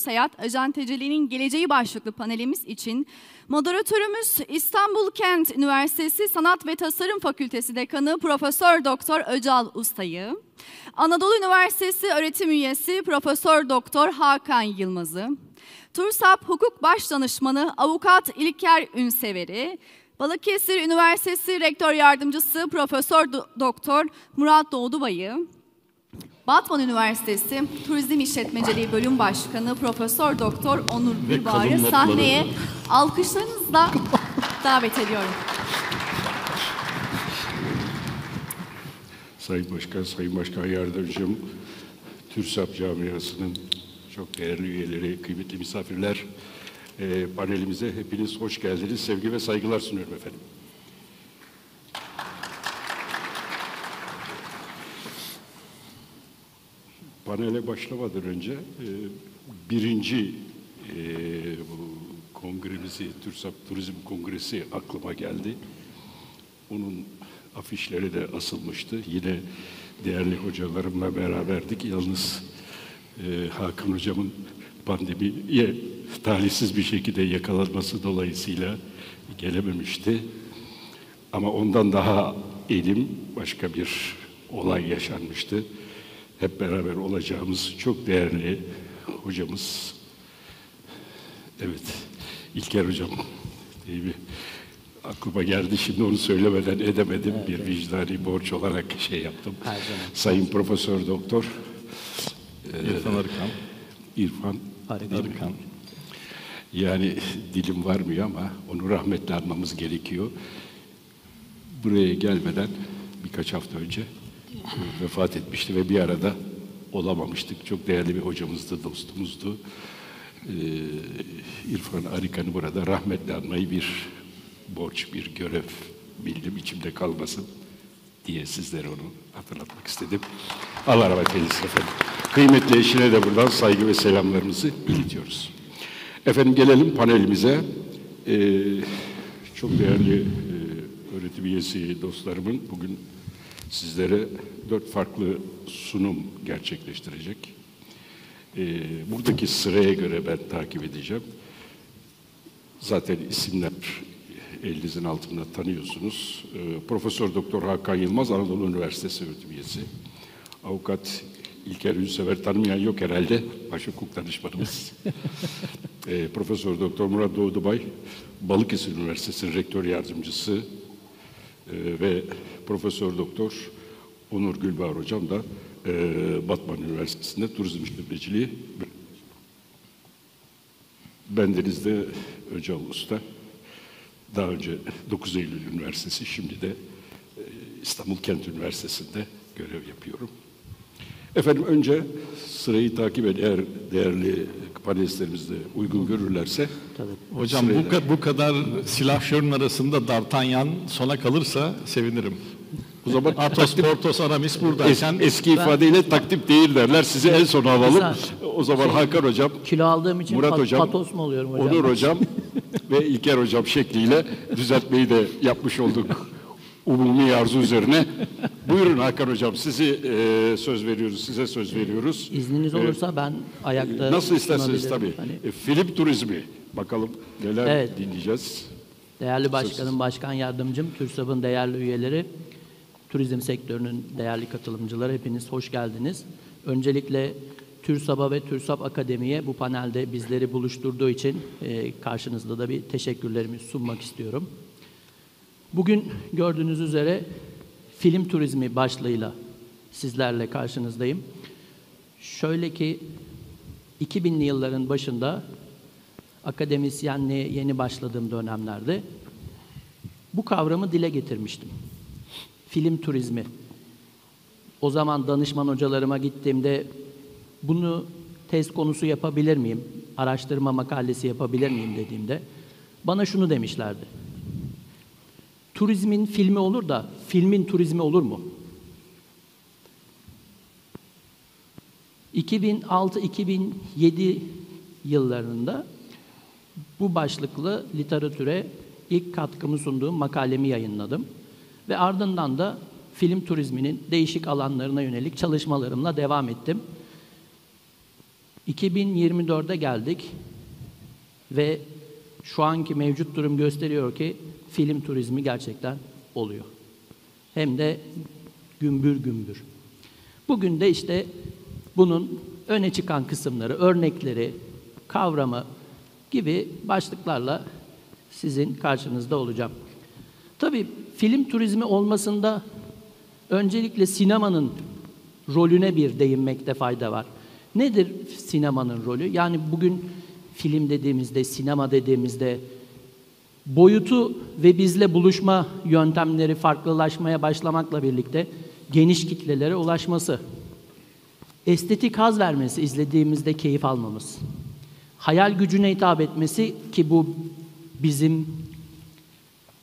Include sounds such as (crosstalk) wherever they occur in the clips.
Seyahat Ajanteciliğinin Geleceği başlıklı panelimiz için moderatörümüz İstanbul Kent Üniversitesi Sanat ve Tasarım Fakültesi Dekanı Profesör Doktor Öcal Usta'yı, Anadolu Üniversitesi öğretim üyesi Profesör Doktor Hakan Yılmaz'ı, Tursap Hukuk Başdanışmanı Avukat İlker Ünsever'i, Balıkesir Üniversitesi Rektör Yardımcısı Profesör Doktor Murat Doğdubay'ı, Batman Üniversitesi Turizm İşletmeciliği Bölüm Başkanı Profesör Doktor Onur Gülbar'ı sahneye alkışlarınızla davet ediyorum. Sayın Başkan, Sayın Başkan Yardımcım, TÜRSAP Camiası'nın çok değerli üyeleri, kıymetli misafirler, e, panelimize hepiniz hoş geldiniz. Sevgi ve saygılar sunuyorum efendim. Panele başlamadan önce e, birinci e, bu kongremizi, TÜRSAP Turizm Kongresi aklıma geldi. Onun afişleri de asılmıştı. Yine değerli hocalarımla beraberdik. Yalnız e, Hakan Hocam'ın pandemiye talihsiz bir şekilde yakalanması dolayısıyla gelememişti. Ama ondan daha elim başka bir olay yaşanmıştı. Hep beraber olacağımız çok değerli hocamız, evet İlker Hocam diye bir aklıma geldi. Şimdi onu söylemeden edemedim. Evet, bir evet. vicdani borç olarak şey yaptım. Sayın Profesör Doktor İrfan Arıkan. İrfan Arıkan. Yani dilim varmıyor ama onu rahmetle anmamız gerekiyor. Buraya gelmeden birkaç hafta önce vefat etmişti ve bir arada olamamıştık. Çok değerli bir hocamızdı, dostumuzdu. Ee, İrfan Arikan'ı burada rahmetle anmayı bir borç, bir görev bildim içimde kalmasın diye sizlere onu hatırlatmak istedim. Allah rahmet eylesin efendim. Kıymetli eşine de buradan saygı ve selamlarımızı iletiyoruz. Efendim gelelim panelimize. Ee, çok değerli e, öğretim üyesi dostlarımın bugün sizlere dört farklı sunum gerçekleştirecek. Ee, buradaki sıraya göre ben takip edeceğim. Zaten isimler elinizin altında tanıyorsunuz. Ee, Profesör Doktor Hakan Yılmaz Anadolu Üniversitesi öğretim üyesi. Avukat İlker Ünsever tanımayan yok herhalde. Baş hukuk danışmanımız. (laughs) e, Profesör Doktor Murat Doğdubay, Balıkesir Üniversitesi Rektör Yardımcısı ve Profesör Doktor Onur Gülbahar Hocam da e, Batman Üniversitesi'nde turizm işletmeciliği. Bendenizde Öcal Usta. Daha önce 9 Eylül Üniversitesi, şimdi de e, İstanbul Kent Üniversitesi'nde görev yapıyorum. Efendim önce sırayı takip ed eğer değerli panelistlerimiz de uygun görürlerse. Tabii. Hocam bu, bu kadar silahşörün arasında D'Artagnan sona kalırsa sevinirim. O zaman Atos, Portos, Aramis buradayken... Es, eski ben, ifadeyle taktik değil derler. Sizi en son alalım. O zaman şey, Hakan Hocam, kilo aldığım için Murat pat, Hocam, patos mu oluyorum hocam? Onur Hocam ve İlker Hocam şekliyle düzeltmeyi de yapmış olduk umumi arzu üzerine. Buyurun Hakan Hocam, sizi e, söz veriyoruz, size söz veriyoruz. İzniniz e, olursa e, ben ayakta Nasıl isterseniz tabii. Hani... E, film turizmi, bakalım neler evet. dinleyeceğiz. Değerli başkanım, başkan yardımcım, TÜRSAB'ın değerli üyeleri, turizm sektörünün değerli katılımcıları hepiniz hoş geldiniz. Öncelikle TÜRSAB'a ve TÜRSAB Akademi'ye bu panelde bizleri buluşturduğu için e, karşınızda da bir teşekkürlerimi sunmak istiyorum. Bugün gördüğünüz üzere film turizmi başlığıyla sizlerle karşınızdayım. Şöyle ki 2000'li yılların başında akademisyenliğe yeni başladığım dönemlerde bu kavramı dile getirmiştim. Film turizmi. O zaman danışman hocalarıma gittiğimde bunu tez konusu yapabilir miyim? Araştırma makalesi yapabilir miyim dediğimde bana şunu demişlerdi turizmin filmi olur da filmin turizmi olur mu? 2006-2007 yıllarında bu başlıklı literatüre ilk katkımı sunduğum makalemi yayınladım. Ve ardından da film turizminin değişik alanlarına yönelik çalışmalarımla devam ettim. 2024'e geldik ve şu anki mevcut durum gösteriyor ki film turizmi gerçekten oluyor. Hem de gümbür gümbür. Bugün de işte bunun öne çıkan kısımları, örnekleri, kavramı gibi başlıklarla sizin karşınızda olacağım. Tabii film turizmi olmasında öncelikle sinemanın rolüne bir değinmekte fayda var. Nedir sinemanın rolü? Yani bugün film dediğimizde, sinema dediğimizde boyutu ve bizle buluşma yöntemleri farklılaşmaya başlamakla birlikte geniş kitlelere ulaşması, estetik haz vermesi, izlediğimizde keyif almamız, hayal gücüne hitap etmesi ki bu bizim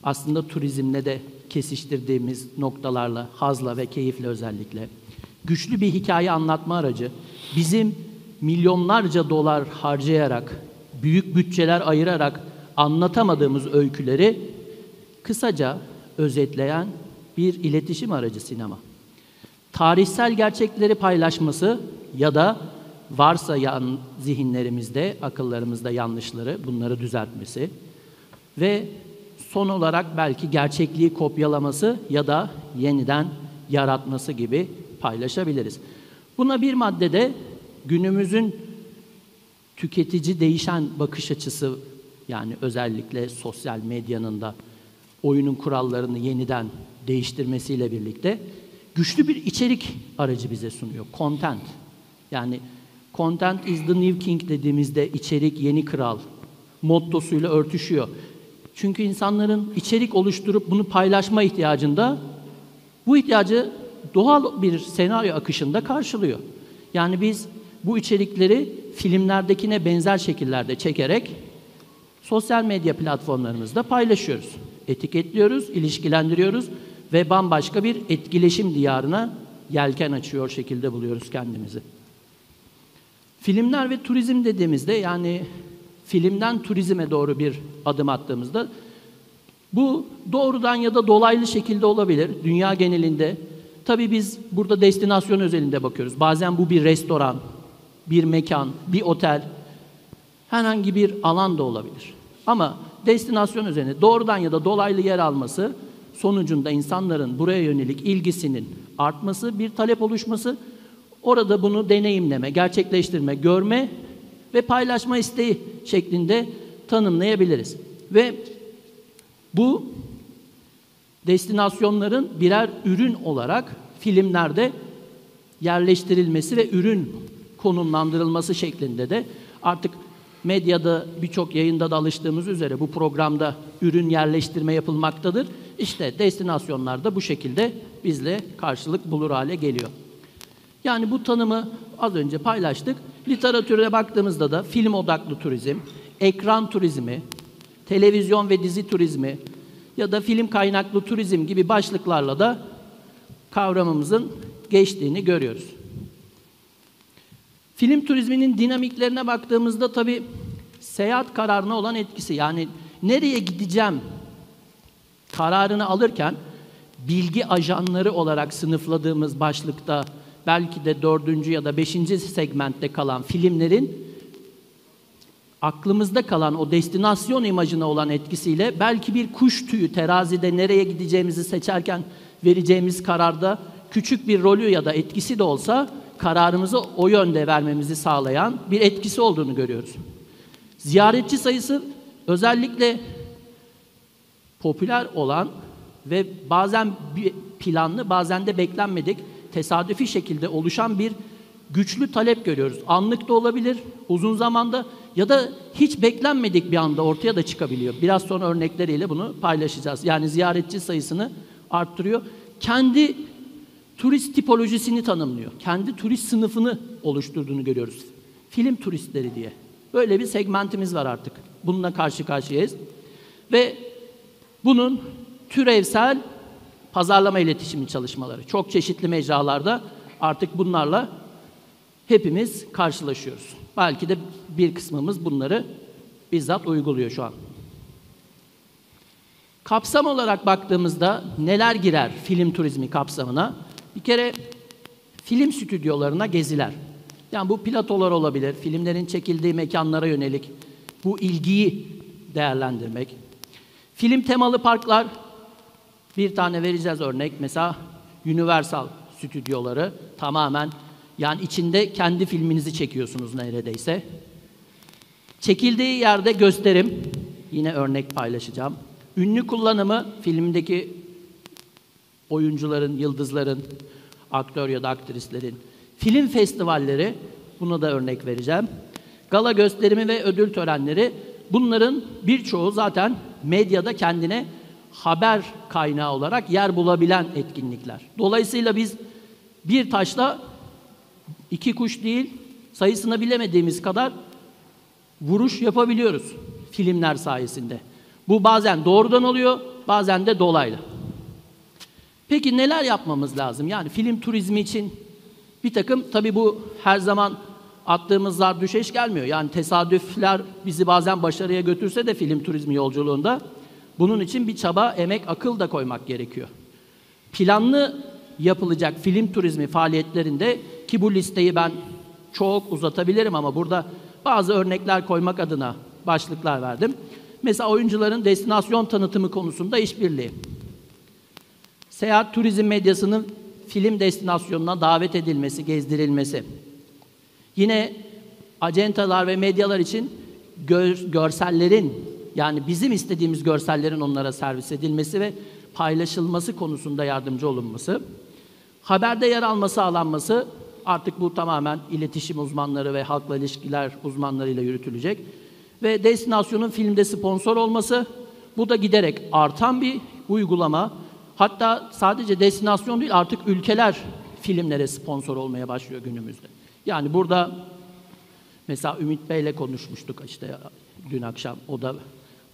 aslında turizmle de kesiştirdiğimiz noktalarla, hazla ve keyifle özellikle. Güçlü bir hikaye anlatma aracı. Bizim milyonlarca dolar harcayarak, büyük bütçeler ayırarak anlatamadığımız öyküleri kısaca özetleyen bir iletişim aracı sinema. Tarihsel gerçekleri paylaşması ya da varsa yan zihinlerimizde, akıllarımızda yanlışları bunları düzeltmesi ve son olarak belki gerçekliği kopyalaması ya da yeniden yaratması gibi paylaşabiliriz. Buna bir maddede günümüzün tüketici değişen bakış açısı yani özellikle sosyal medyanın da oyunun kurallarını yeniden değiştirmesiyle birlikte güçlü bir içerik aracı bize sunuyor. Content. Yani content is the new king dediğimizde içerik yeni kral mottosuyla örtüşüyor. Çünkü insanların içerik oluşturup bunu paylaşma ihtiyacında bu ihtiyacı doğal bir senaryo akışında karşılıyor. Yani biz bu içerikleri filmlerdekine benzer şekillerde çekerek sosyal medya platformlarımızda paylaşıyoruz. Etiketliyoruz, ilişkilendiriyoruz ve bambaşka bir etkileşim diyarına yelken açıyor şekilde buluyoruz kendimizi. Filmler ve turizm dediğimizde yani filmden turizme doğru bir adım attığımızda bu doğrudan ya da dolaylı şekilde olabilir dünya genelinde. Tabii biz burada destinasyon özelinde bakıyoruz. Bazen bu bir restoran, bir mekan, bir otel, herhangi bir alan da olabilir. Ama destinasyon üzerine doğrudan ya da dolaylı yer alması sonucunda insanların buraya yönelik ilgisinin artması, bir talep oluşması, orada bunu deneyimleme, gerçekleştirme, görme ve paylaşma isteği şeklinde tanımlayabiliriz. Ve bu destinasyonların birer ürün olarak filmlerde yerleştirilmesi ve ürün konumlandırılması şeklinde de artık medyada birçok yayında da alıştığımız üzere bu programda ürün yerleştirme yapılmaktadır. İşte destinasyonlar da bu şekilde bizle karşılık bulur hale geliyor. Yani bu tanımı az önce paylaştık. Literatüre baktığımızda da film odaklı turizm, ekran turizmi, televizyon ve dizi turizmi ya da film kaynaklı turizm gibi başlıklarla da kavramımızın geçtiğini görüyoruz. Film turizminin dinamiklerine baktığımızda tabii seyahat kararına olan etkisi. Yani nereye gideceğim kararını alırken bilgi ajanları olarak sınıfladığımız başlıkta belki de dördüncü ya da beşinci segmentte kalan filmlerin aklımızda kalan o destinasyon imajına olan etkisiyle belki bir kuş tüyü terazide nereye gideceğimizi seçerken vereceğimiz kararda küçük bir rolü ya da etkisi de olsa kararımızı o yönde vermemizi sağlayan bir etkisi olduğunu görüyoruz. Ziyaretçi sayısı özellikle popüler olan ve bazen planlı bazen de beklenmedik tesadüfi şekilde oluşan bir güçlü talep görüyoruz. Anlık da olabilir, uzun zamanda ya da hiç beklenmedik bir anda ortaya da çıkabiliyor. Biraz sonra örnekleriyle bunu paylaşacağız. Yani ziyaretçi sayısını arttırıyor. Kendi turist tipolojisini tanımlıyor. Kendi turist sınıfını oluşturduğunu görüyoruz. Film turistleri diye. Böyle bir segmentimiz var artık. Bununla karşı karşıyayız. Ve bunun türevsel pazarlama iletişimi çalışmaları. Çok çeşitli mecralarda artık bunlarla hepimiz karşılaşıyoruz. Belki de bir kısmımız bunları bizzat uyguluyor şu an. Kapsam olarak baktığımızda neler girer film turizmi kapsamına? Bir kere film stüdyolarına geziler. Yani bu platolar olabilir, filmlerin çekildiği mekanlara yönelik bu ilgiyi değerlendirmek. Film temalı parklar, bir tane vereceğiz örnek. Mesela Universal stüdyoları tamamen yani içinde kendi filminizi çekiyorsunuz neredeyse. Çekildiği yerde gösterim, yine örnek paylaşacağım. Ünlü kullanımı filmdeki oyuncuların, yıldızların, aktör ya da aktrislerin film festivalleri, buna da örnek vereceğim. Gala gösterimi ve ödül törenleri bunların birçoğu zaten medyada kendine haber kaynağı olarak yer bulabilen etkinlikler. Dolayısıyla biz bir taşla iki kuş değil, sayısını bilemediğimiz kadar vuruş yapabiliyoruz filmler sayesinde. Bu bazen doğrudan oluyor, bazen de dolaylı. Peki neler yapmamız lazım? Yani film turizmi için bir takım, tabii bu her zaman attığımız zar düşeş gelmiyor. Yani tesadüfler bizi bazen başarıya götürse de film turizmi yolculuğunda bunun için bir çaba, emek, akıl da koymak gerekiyor. Planlı yapılacak film turizmi faaliyetlerinde ki bu listeyi ben çok uzatabilirim ama burada bazı örnekler koymak adına başlıklar verdim. Mesela oyuncuların destinasyon tanıtımı konusunda işbirliği. Seyahat turizm medyasının film destinasyonuna davet edilmesi, gezdirilmesi. Yine acentalar ve medyalar için gör, görsellerin yani bizim istediğimiz görsellerin onlara servis edilmesi ve paylaşılması konusunda yardımcı olunması. Haberde yer alması sağlanması artık bu tamamen iletişim uzmanları ve halkla ilişkiler uzmanlarıyla yürütülecek. Ve destinasyonun filmde sponsor olması bu da giderek artan bir uygulama. Hatta sadece destinasyon değil artık ülkeler filmlere sponsor olmaya başlıyor günümüzde. Yani burada mesela Ümit Bey'le konuşmuştuk işte dün akşam. O da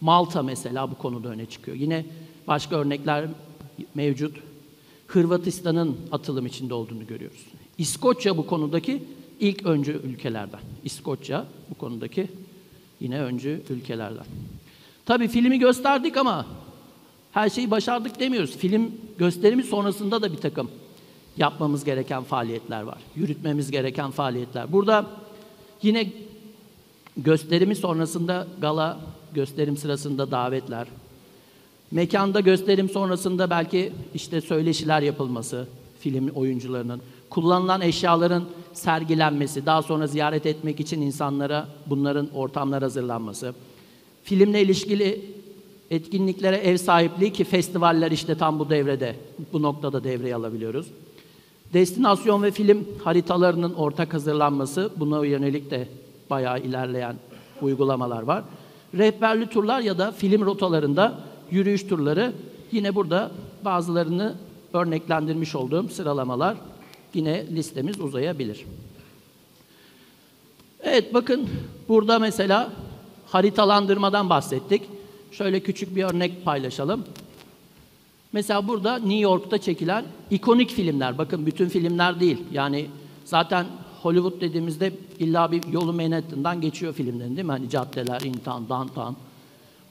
Malta mesela bu konuda öne çıkıyor. Yine başka örnekler mevcut. Hırvatistan'ın atılım içinde olduğunu görüyoruz. İskoçya bu konudaki ilk öncü ülkelerden. İskoçya bu konudaki yine öncü ülkelerden. Tabii filmi gösterdik ama her şeyi başardık demiyoruz. Film gösterimi sonrasında da bir takım yapmamız gereken faaliyetler var. Yürütmemiz gereken faaliyetler. Burada yine gösterimi sonrasında gala, gösterim sırasında davetler, mekanda gösterim sonrasında belki işte söyleşiler yapılması film oyuncularının, kullanılan eşyaların sergilenmesi, daha sonra ziyaret etmek için insanlara bunların ortamlar hazırlanması, filmle ilişkili etkinliklere ev sahipliği ki festivaller işte tam bu devrede, bu noktada devreye alabiliyoruz. Destinasyon ve film haritalarının ortak hazırlanması, buna yönelik de bayağı ilerleyen uygulamalar var. Rehberli turlar ya da film rotalarında yürüyüş turları yine burada bazılarını örneklendirmiş olduğum sıralamalar yine listemiz uzayabilir. Evet bakın burada mesela haritalandırmadan bahsettik. Şöyle küçük bir örnek paylaşalım. Mesela burada New York'ta çekilen ikonik filmler. Bakın bütün filmler değil. Yani zaten Hollywood dediğimizde illa bir yolu Manhattan'dan geçiyor filmlerin değil mi? Hani caddeler, intan, downtown.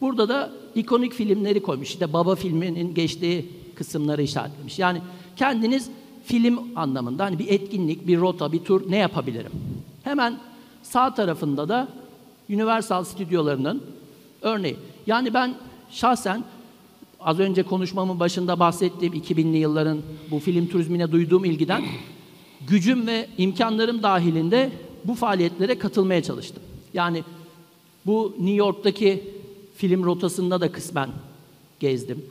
Burada da ikonik filmleri koymuş. İşte Baba filminin geçtiği kısımları işaretlemiş. Yani kendiniz film anlamında hani bir etkinlik, bir rota, bir tur ne yapabilirim? Hemen sağ tarafında da Universal stüdyolarının örneği. Yani ben şahsen az önce konuşmamın başında bahsettiğim 2000'li yılların bu film turizmine duyduğum ilgiden gücüm ve imkanlarım dahilinde bu faaliyetlere katılmaya çalıştım. Yani bu New York'taki film rotasında da kısmen gezdim.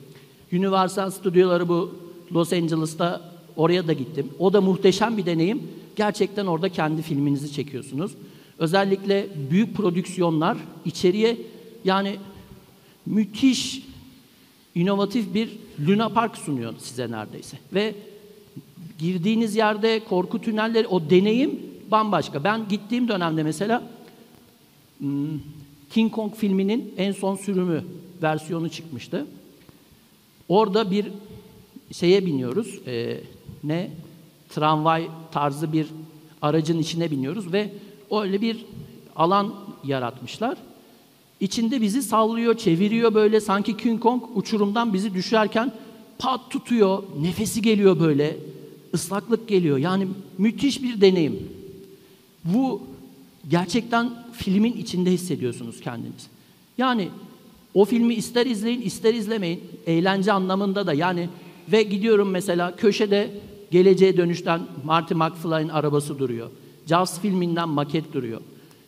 Universal stüdyoları bu Los Angeles'ta oraya da gittim. O da muhteşem bir deneyim. Gerçekten orada kendi filminizi çekiyorsunuz. Özellikle büyük prodüksiyonlar içeriye yani müthiş inovatif bir Luna Park sunuyor size neredeyse. Ve girdiğiniz yerde korku tünelleri, o deneyim bambaşka. Ben gittiğim dönemde mesela hmm, King Kong filminin en son sürümü versiyonu çıkmıştı. Orada bir şeye biniyoruz. E, ne? Tramvay tarzı bir aracın içine biniyoruz ve öyle bir alan yaratmışlar. İçinde bizi sallıyor, çeviriyor böyle sanki King Kong uçurumdan bizi düşerken pat tutuyor, nefesi geliyor böyle, ıslaklık geliyor. Yani müthiş bir deneyim. Bu gerçekten filmin içinde hissediyorsunuz kendiniz. Yani o filmi ister izleyin ister izlemeyin eğlence anlamında da yani ve gidiyorum mesela köşede Geleceğe Dönüş'ten Marty McFly'ın arabası duruyor. Jaws filminden maket duruyor.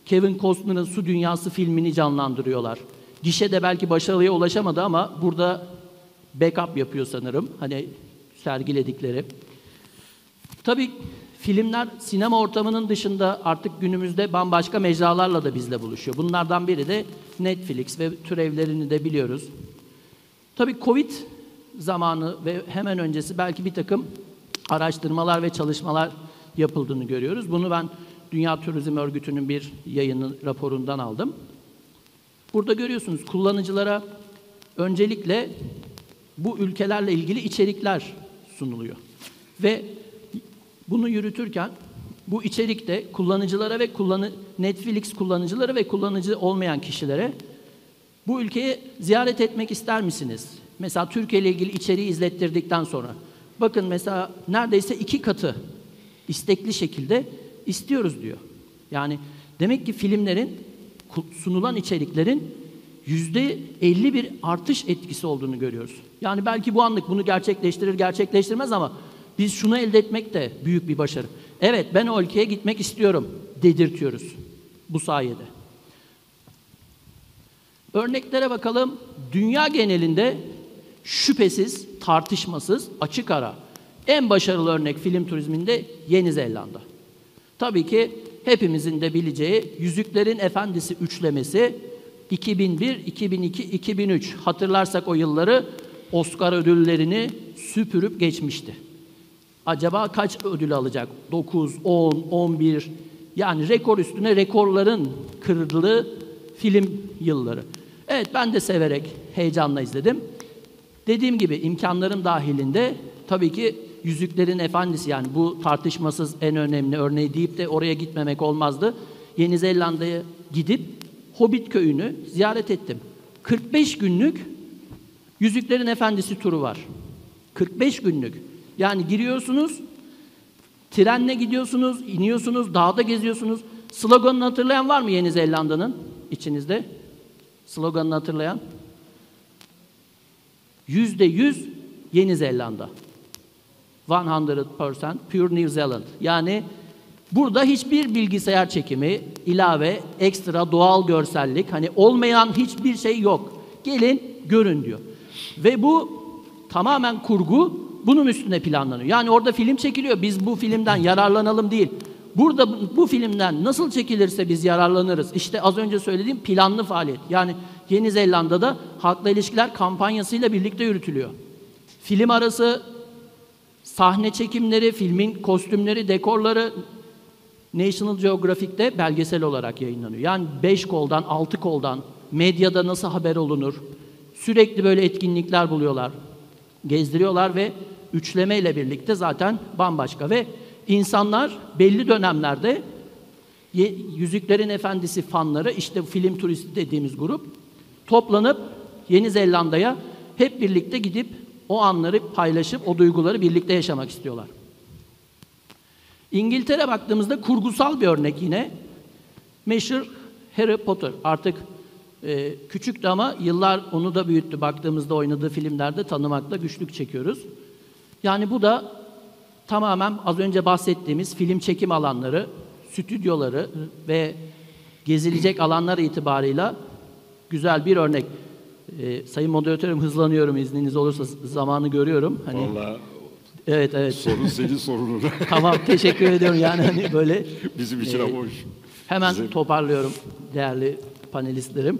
Kevin Costner'ın Su Dünyası filmini canlandırıyorlar. Gişede belki başarıya ulaşamadı ama burada backup yapıyor sanırım. Hani sergiledikleri. Tabii filmler sinema ortamının dışında artık günümüzde bambaşka mecralarla da bizle buluşuyor. Bunlardan biri de Netflix ve türevlerini de biliyoruz. Tabii Covid zamanı ve hemen öncesi belki bir takım araştırmalar ve çalışmalar yapıldığını görüyoruz. Bunu ben Dünya Turizm Örgütü'nün bir yayını raporundan aldım. Burada görüyorsunuz kullanıcılara öncelikle bu ülkelerle ilgili içerikler sunuluyor. Ve bunu yürütürken bu içerikte kullanıcılara ve kullanı Netflix kullanıcıları ve kullanıcı olmayan kişilere bu ülkeyi ziyaret etmek ister misiniz? Mesela Türkiye ile ilgili içeriği izlettirdikten sonra. Bakın mesela neredeyse iki katı istekli şekilde istiyoruz diyor. Yani demek ki filmlerin sunulan içeriklerin yüzde 50 bir artış etkisi olduğunu görüyoruz. Yani belki bu anlık bunu gerçekleştirir gerçekleştirmez ama biz şunu elde etmek de büyük bir başarı. Evet ben o ülkeye gitmek istiyorum dedirtiyoruz bu sayede. Örneklere bakalım. Dünya genelinde şüphesiz, tartışmasız, açık ara en başarılı örnek film turizminde Yeni Zelanda. Tabii ki hepimizin de bileceği Yüzüklerin Efendisi üçlemesi 2001, 2002, 2003 hatırlarsak o yılları Oscar ödüllerini süpürüp geçmişti. Acaba kaç ödül alacak? 9, 10, 11 yani rekor üstüne rekorların kırıldığı film yılları. Evet ben de severek heyecanla izledim. Dediğim gibi imkanlarım dahilinde tabii ki Yüzüklerin Efendisi yani bu tartışmasız en önemli örneği deyip de oraya gitmemek olmazdı. Yeni Zelanda'ya gidip Hobbit köyünü ziyaret ettim. 45 günlük Yüzüklerin Efendisi turu var. 45 günlük. Yani giriyorsunuz, trenle gidiyorsunuz, iniyorsunuz, dağda geziyorsunuz. Sloganını hatırlayan var mı Yeni Zelanda'nın içinizde? Sloganını hatırlayan? Yüzde yüz Yeni Zelanda. 100% Pure New Zealand. Yani burada hiçbir bilgisayar çekimi, ilave, ekstra doğal görsellik, hani olmayan hiçbir şey yok. Gelin görün diyor. Ve bu tamamen kurgu bunun üstüne planlanıyor. Yani orada film çekiliyor. Biz bu filmden yararlanalım değil. Burada bu filmden nasıl çekilirse biz yararlanırız. İşte az önce söylediğim planlı faaliyet. Yani Yeni Zelanda'da halkla ilişkiler kampanyasıyla birlikte yürütülüyor. Film arası sahne çekimleri, filmin kostümleri, dekorları National Geographic'te belgesel olarak yayınlanıyor. Yani 5 koldan, 6 koldan medyada nasıl haber olunur? Sürekli böyle etkinlikler buluyorlar. Gezdiriyorlar ve üçleme ile birlikte zaten bambaşka ve insanlar belli dönemlerde Yüzüklerin Efendisi fanları işte film turisti dediğimiz grup toplanıp Yeni Zelanda'ya hep birlikte gidip o anları paylaşıp o duyguları birlikte yaşamak istiyorlar. İngiltere baktığımızda kurgusal bir örnek yine. Meşhur Harry Potter artık e, küçüktü ama yıllar onu da büyüttü. Baktığımızda oynadığı filmlerde tanımakta güçlük çekiyoruz. Yani bu da tamamen az önce bahsettiğimiz film çekim alanları, stüdyoları ve gezilecek alanlar itibarıyla güzel bir örnek. Ee, sayın moderatörüm hızlanıyorum izniniz olursa zamanı görüyorum. Hani Vallahi Evet evet. Sorun senin sorunun. (laughs) tamam teşekkür ediyorum yani hani böyle. Bizim için e, hoş. Hemen Bizim... toparlıyorum değerli panelistlerim.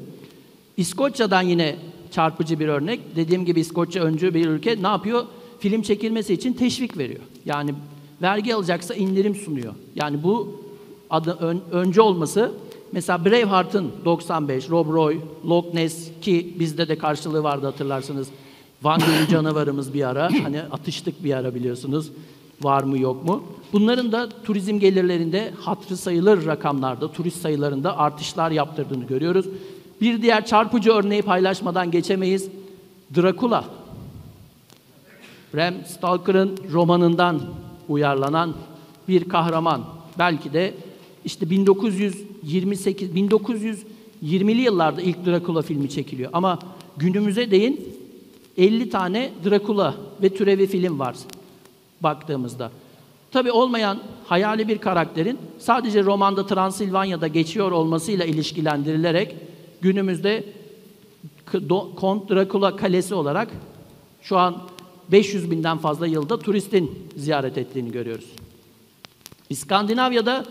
İskoçya'dan yine çarpıcı bir örnek. Dediğim gibi İskoçya öncü bir ülke ne yapıyor? Film çekilmesi için teşvik veriyor. Yani vergi alacaksa indirim sunuyor. Yani bu adı ön, önce olması Mesela Braveheart'ın 95, Rob Roy, Loch Ness ki bizde de karşılığı vardı hatırlarsınız. Van Gölü canavarımız bir ara. (clears throat) Hani atıştık bir ara biliyorsunuz. Var mı yok mu? Bunların da turizm gelirlerinde hatırı sayılır rakamlarda, turist sayılarında artışlar yaptırdığını görüyoruz. Bir diğer çarpıcı örneği paylaşmadan geçemeyiz. Dracula. Bram Stoker'ın romanından uyarlanan bir kahraman. Belki de işte 1928 1920'li yıllarda ilk Drakula filmi çekiliyor. Ama günümüze değin 50 tane Drakula ve türevi film var baktığımızda. Tabi olmayan hayali bir karakterin sadece romanda Transilvanya'da geçiyor olmasıyla ilişkilendirilerek günümüzde Kont Drakula Kalesi olarak şu an 500 binden fazla yılda turistin ziyaret ettiğini görüyoruz. İskandinavya'da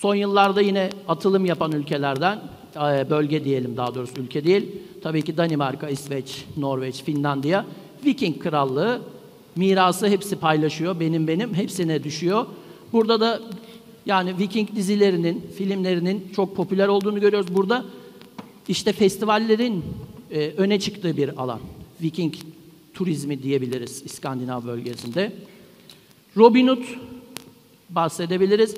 son yıllarda yine atılım yapan ülkelerden, e, bölge diyelim daha doğrusu ülke değil, tabii ki Danimarka, İsveç, Norveç, Finlandiya, Viking Krallığı mirası hepsi paylaşıyor, benim benim hepsine düşüyor. Burada da yani Viking dizilerinin, filmlerinin çok popüler olduğunu görüyoruz. Burada işte festivallerin e, öne çıktığı bir alan. Viking turizmi diyebiliriz İskandinav bölgesinde. Robin Hood bahsedebiliriz.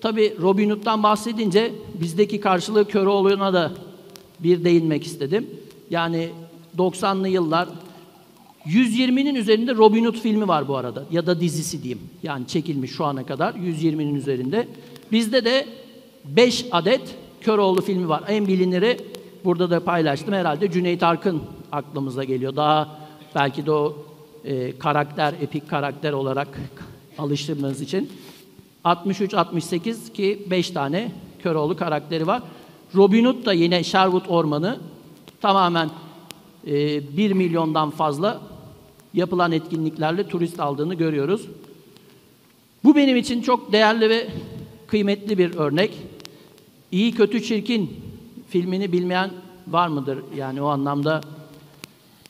Tabi Robin Hood'dan bahsedince bizdeki karşılığı Köroğlu'na da bir değinmek istedim. Yani 90'lı yıllar 120'nin üzerinde Robin Hood filmi var bu arada ya da dizisi diyeyim. Yani çekilmiş şu ana kadar 120'nin üzerinde. Bizde de 5 adet Köroğlu filmi var. En biliniri burada da paylaştım herhalde Cüneyt Arkın aklımıza geliyor. Daha belki de o e, karakter, epik karakter olarak alıştırmanız için. 63-68 ki 5 tane Köroğlu karakteri var. Robin Hood da yine Sherwood Ormanı tamamen e, 1 milyondan fazla yapılan etkinliklerle turist aldığını görüyoruz. Bu benim için çok değerli ve kıymetli bir örnek. İyi Kötü Çirkin filmini bilmeyen var mıdır? Yani o anlamda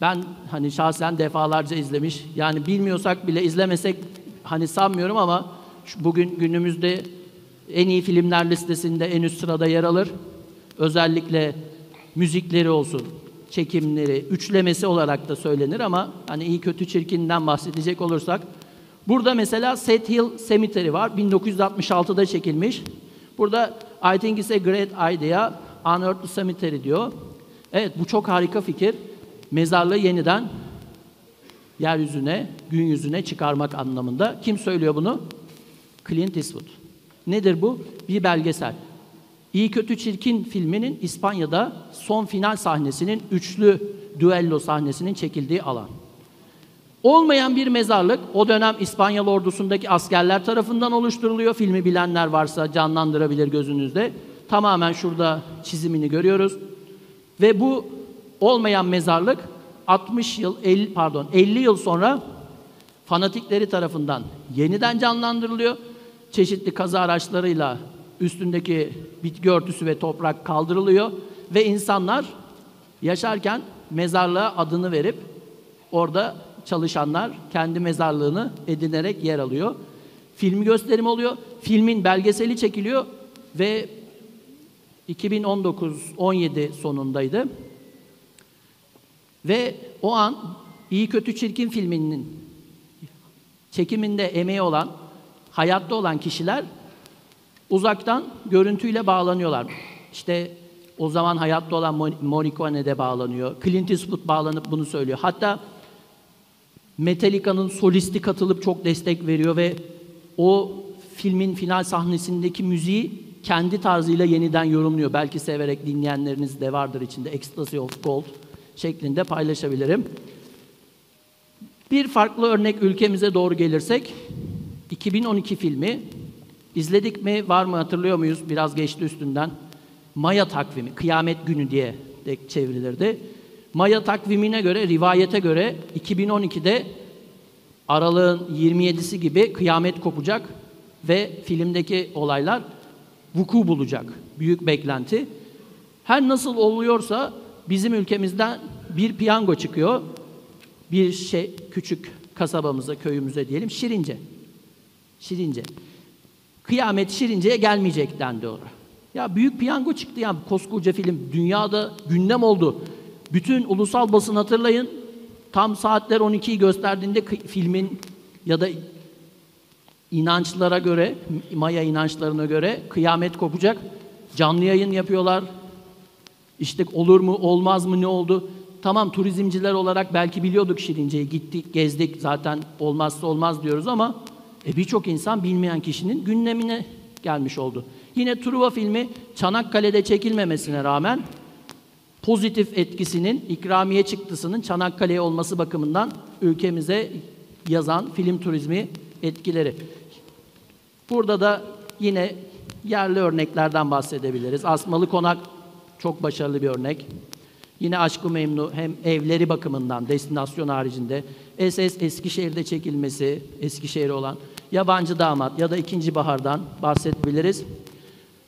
ben hani şahsen defalarca izlemiş. Yani bilmiyorsak bile izlemesek hani sanmıyorum ama bugün günümüzde en iyi filmler listesinde en üst sırada yer alır. Özellikle müzikleri olsun, çekimleri, üçlemesi olarak da söylenir ama hani iyi kötü çirkinden bahsedecek olursak burada mesela Set Hill Cemetery var. 1966'da çekilmiş. Burada I think it's a great idea. Unearthly Cemetery diyor. Evet bu çok harika fikir. Mezarlığı yeniden yeryüzüne, gün yüzüne çıkarmak anlamında. Kim söylüyor bunu? Clint Eastwood. Nedir bu? Bir belgesel. İyi Kötü Çirkin filminin İspanya'da son final sahnesinin üçlü düello sahnesinin çekildiği alan. Olmayan bir mezarlık o dönem İspanyol ordusundaki askerler tarafından oluşturuluyor. Filmi bilenler varsa canlandırabilir gözünüzde. Tamamen şurada çizimini görüyoruz. Ve bu olmayan mezarlık 60 yıl 50 pardon 50 yıl sonra fanatikleri tarafından yeniden canlandırılıyor. Çeşitli kazı araçlarıyla üstündeki bitki örtüsü ve toprak kaldırılıyor ve insanlar yaşarken mezarlığa adını verip orada çalışanlar kendi mezarlığını edinerek yer alıyor. Film gösterimi oluyor. Filmin belgeseli çekiliyor ve 2019-17 sonundaydı. Ve o an İyi Kötü Çirkin filminin çekiminde emeği olan, hayatta olan kişiler uzaktan görüntüyle bağlanıyorlar. İşte o zaman hayatta olan Morricone de bağlanıyor. Clint Eastwood bağlanıp bunu söylüyor. Hatta Metallica'nın solisti katılıp çok destek veriyor ve o filmin final sahnesindeki müziği kendi tarzıyla yeniden yorumluyor. Belki severek dinleyenleriniz de vardır içinde. Ecstasy of Gold şeklinde paylaşabilirim. Bir farklı örnek ülkemize doğru gelirsek 2012 filmi izledik mi var mı hatırlıyor muyuz? Biraz geçti üstünden. Maya takvimi, kıyamet günü diye de çevrilirdi. Maya takvimine göre, rivayete göre 2012'de aralığın 27'si gibi kıyamet kopacak ve filmdeki olaylar vuku bulacak. Büyük beklenti. Her nasıl oluyorsa bizim ülkemizden bir piyango çıkıyor. Bir şey küçük kasabamıza, köyümüze diyelim Şirince. Şirince. Kıyamet Şirince'ye gelmeyecek dendi orada. Ya büyük piyango çıktı ya koskoca film dünyada gündem oldu. Bütün ulusal basın hatırlayın. Tam saatler 12'yi gösterdiğinde filmin ya da inançlara göre, Maya inançlarına göre kıyamet kopacak. Canlı yayın yapıyorlar. İşte olur mu, olmaz mı, ne oldu? Tamam turizmciler olarak belki biliyorduk Şirince'yi. Gittik, gezdik. Zaten olmazsa olmaz diyoruz ama e, birçok insan bilmeyen kişinin gündemine gelmiş oldu. Yine Truva filmi Çanakkale'de çekilmemesine rağmen pozitif etkisinin ikramiye çıktısının Çanakkale'ye olması bakımından ülkemize yazan film turizmi etkileri. Burada da yine yerli örneklerden bahsedebiliriz. Asmalı Konak çok başarılı bir örnek. Yine Aşkı Memnu hem evleri bakımından destinasyon haricinde SS Eskişehir'de çekilmesi, Eskişehir olan Yabancı Damat ya da İkinci Bahar'dan bahsedebiliriz.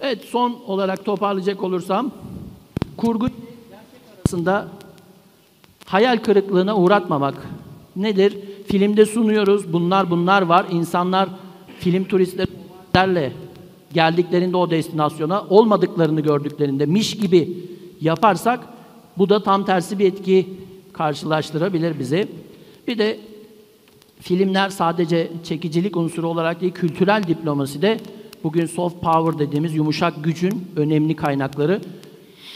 Evet son olarak toparlayacak olursam kurgu arasında hayal kırıklığına uğratmamak nedir? Filmde sunuyoruz. Bunlar bunlar var. İnsanlar film turistlerle geldiklerinde o destinasyona olmadıklarını gördüklerinde miş gibi yaparsak bu da tam tersi bir etki karşılaştırabilir bizi. Bir de filmler sadece çekicilik unsuru olarak değil, kültürel diplomasi de bugün soft power dediğimiz yumuşak gücün önemli kaynakları.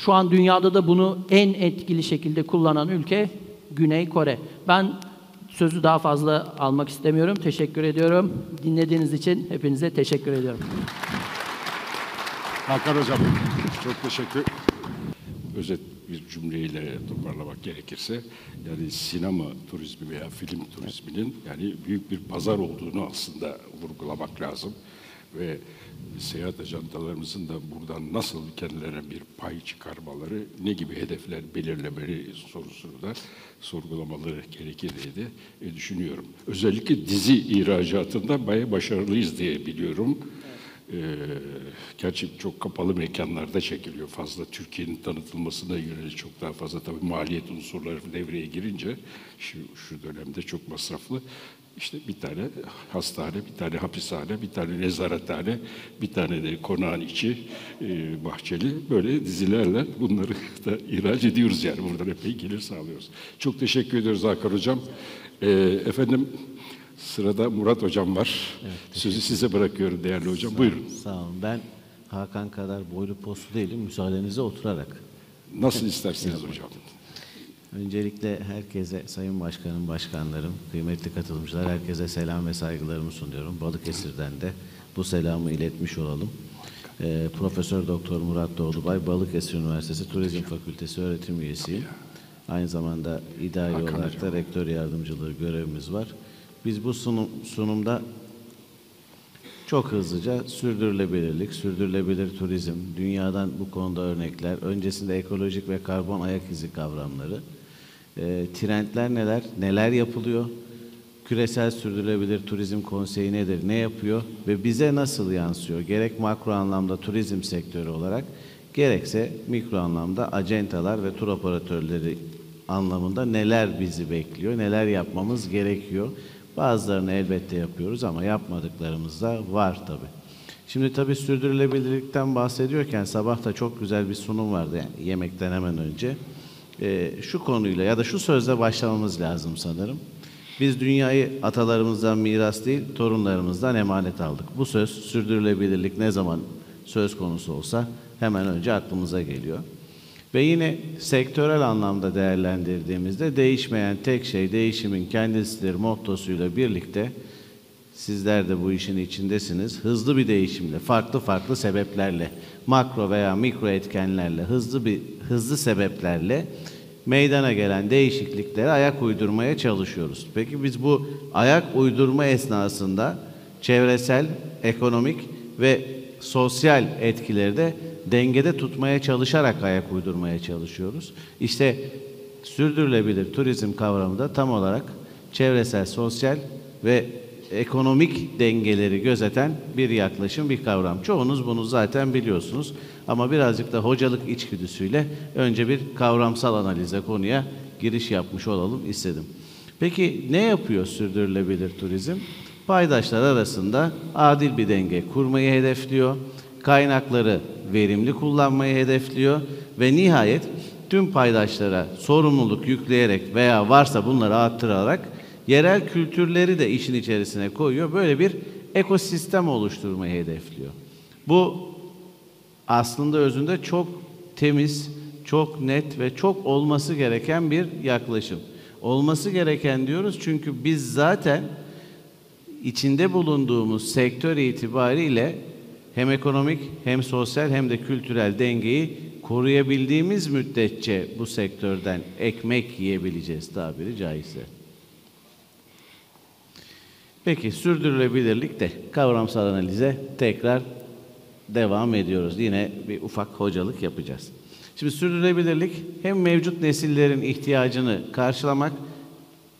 Şu an dünyada da bunu en etkili şekilde kullanan ülke Güney Kore. Ben sözü daha fazla almak istemiyorum. Teşekkür ediyorum. Dinlediğiniz için hepinize teşekkür ediyorum. Hakan Hocam çok teşekkür. Özet bir cümleyle toparlamak gerekirse yani sinema turizmi veya film turizminin yani büyük bir pazar olduğunu aslında vurgulamak lazım ve seyahat ajantalarımızın da buradan nasıl kendilerine bir pay çıkarmaları, ne gibi hedefler belirlemeli sorusunu da sorgulamaları gerekir diye e, düşünüyorum. Özellikle dizi ihracatında bayağı başarılıyız diye biliyorum. Ee, gerçi çok kapalı mekanlarda çekiliyor. Fazla Türkiye'nin tanıtılmasına yönelik çok daha fazla tabii maliyet unsurları devreye girince şu, şu dönemde çok masraflı. İşte bir tane hastane, bir tane hapishane, bir tane nezarethane, bir tane de konağın içi e, bahçeli böyle dizilerle bunları da ihraç ediyoruz yani buradan epey gelir sağlıyoruz. Çok teşekkür ediyoruz Hakan Hocam. E, efendim Sırada Murat Hocam var. Evet, Sözü size bırakıyorum değerli hocam. Sağ, Buyurun. Sağ olun. Ben Hakan kadar boylu postlu değilim. Müsaadenizle oturarak. Nasıl isterseniz hocam. Öncelikle herkese, Sayın Başkanım, başkanlarım, kıymetli katılımcılar, herkese selam ve saygılarımı sunuyorum. Balıkesir'den de bu selamı iletmiş olalım. Ee, Profesör Doktor Murat Doğulubay, Balıkesir Üniversitesi Turizm Fakültesi öğretim üyesiyim. Aynı zamanda idari Hakan olarak da rektör yardımcılığı görevimiz var. Biz bu sunum, sunumda çok hızlıca sürdürülebilirlik, sürdürülebilir turizm, dünyadan bu konuda örnekler, öncesinde ekolojik ve karbon ayak izi kavramları, e, trendler neler, neler yapılıyor, küresel sürdürülebilir turizm konseyi nedir, ne yapıyor ve bize nasıl yansıyor, gerek makro anlamda turizm sektörü olarak, gerekse mikro anlamda acentalar ve tur operatörleri anlamında neler bizi bekliyor, neler yapmamız gerekiyor. Bazılarını elbette yapıyoruz ama yapmadıklarımız da var tabi. Şimdi tabi sürdürülebilirlikten bahsediyorken sabah da çok güzel bir sunum vardı yani yemekten hemen önce. Ee, şu konuyla ya da şu sözle başlamamız lazım sanırım. Biz dünyayı atalarımızdan miras değil, torunlarımızdan emanet aldık. Bu söz sürdürülebilirlik ne zaman söz konusu olsa hemen önce aklımıza geliyor. Ve yine sektörel anlamda değerlendirdiğimizde değişmeyen tek şey değişimin kendisidir mottosuyla birlikte sizler de bu işin içindesiniz. Hızlı bir değişimle, farklı farklı sebeplerle, makro veya mikro etkenlerle, hızlı bir hızlı sebeplerle meydana gelen değişikliklere ayak uydurmaya çalışıyoruz. Peki biz bu ayak uydurma esnasında çevresel, ekonomik ve sosyal etkileri de dengede tutmaya çalışarak ayak uydurmaya çalışıyoruz. İşte sürdürülebilir turizm kavramı da tam olarak çevresel, sosyal ve ekonomik dengeleri gözeten bir yaklaşım, bir kavram. Çoğunuz bunu zaten biliyorsunuz ama birazcık da hocalık içgüdüsüyle önce bir kavramsal analize konuya giriş yapmış olalım istedim. Peki ne yapıyor sürdürülebilir turizm? Paydaşlar arasında adil bir denge kurmayı hedefliyor kaynakları verimli kullanmayı hedefliyor ve nihayet tüm paydaşlara sorumluluk yükleyerek veya varsa bunları arttırarak yerel kültürleri de işin içerisine koyuyor. Böyle bir ekosistem oluşturmayı hedefliyor. Bu aslında özünde çok temiz, çok net ve çok olması gereken bir yaklaşım. Olması gereken diyoruz çünkü biz zaten içinde bulunduğumuz sektör itibariyle hem ekonomik hem sosyal hem de kültürel dengeyi koruyabildiğimiz müddetçe bu sektörden ekmek yiyebileceğiz tabiri caizse. Peki sürdürülebilirlik de kavramsal analize tekrar devam ediyoruz. Yine bir ufak hocalık yapacağız. Şimdi sürdürülebilirlik hem mevcut nesillerin ihtiyacını karşılamak,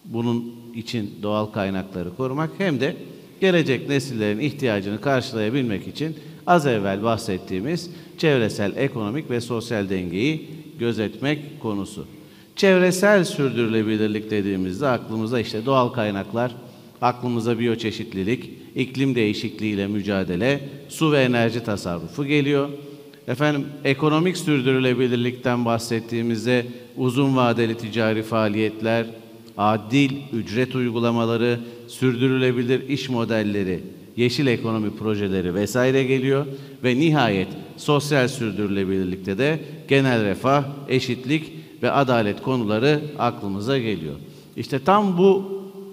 bunun için doğal kaynakları korumak hem de gelecek nesillerin ihtiyacını karşılayabilmek için az evvel bahsettiğimiz çevresel, ekonomik ve sosyal dengeyi gözetmek konusu. Çevresel sürdürülebilirlik dediğimizde aklımıza işte doğal kaynaklar, aklımıza biyoçeşitlilik, iklim değişikliğiyle mücadele, su ve enerji tasarrufu geliyor. Efendim ekonomik sürdürülebilirlikten bahsettiğimizde uzun vadeli ticari faaliyetler, adil ücret uygulamaları, sürdürülebilir iş modelleri, yeşil ekonomi projeleri vesaire geliyor ve nihayet sosyal sürdürülebilirlikte de genel refah, eşitlik ve adalet konuları aklımıza geliyor. İşte tam bu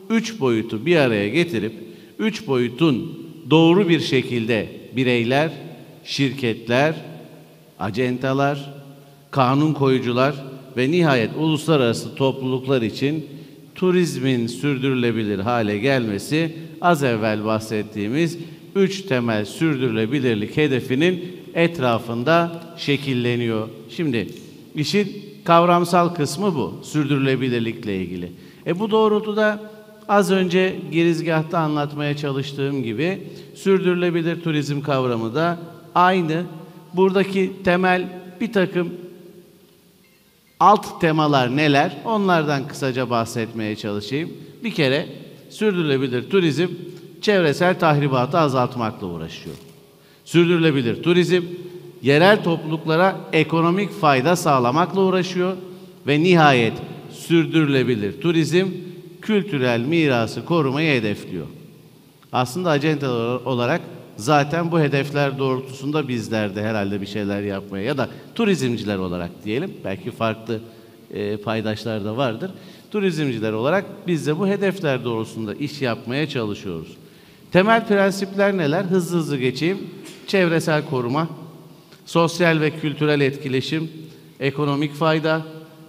üç boyutu bir araya getirip üç boyutun doğru bir şekilde bireyler, şirketler, acentalar, kanun koyucular ve nihayet uluslararası topluluklar için turizmin sürdürülebilir hale gelmesi az evvel bahsettiğimiz üç temel sürdürülebilirlik hedefinin etrafında şekilleniyor. Şimdi işin kavramsal kısmı bu, sürdürülebilirlikle ilgili. E bu doğrultuda az önce girizgahta anlatmaya çalıştığım gibi sürdürülebilir turizm kavramı da aynı. Buradaki temel bir takım alt temalar neler? Onlardan kısaca bahsetmeye çalışayım. Bir kere sürdürülebilir turizm çevresel tahribatı azaltmakla uğraşıyor. Sürdürülebilir turizm yerel topluluklara ekonomik fayda sağlamakla uğraşıyor ve nihayet sürdürülebilir turizm kültürel mirası korumayı hedefliyor. Aslında acenta olarak zaten bu hedefler doğrultusunda bizler de herhalde bir şeyler yapmaya ya da turizmciler olarak diyelim belki farklı e, paydaşlar da vardır. Turizmciler olarak biz de bu hedefler doğrultusunda iş yapmaya çalışıyoruz. Temel prensipler neler? Hızlı hızlı geçeyim. Çevresel koruma, sosyal ve kültürel etkileşim, ekonomik fayda,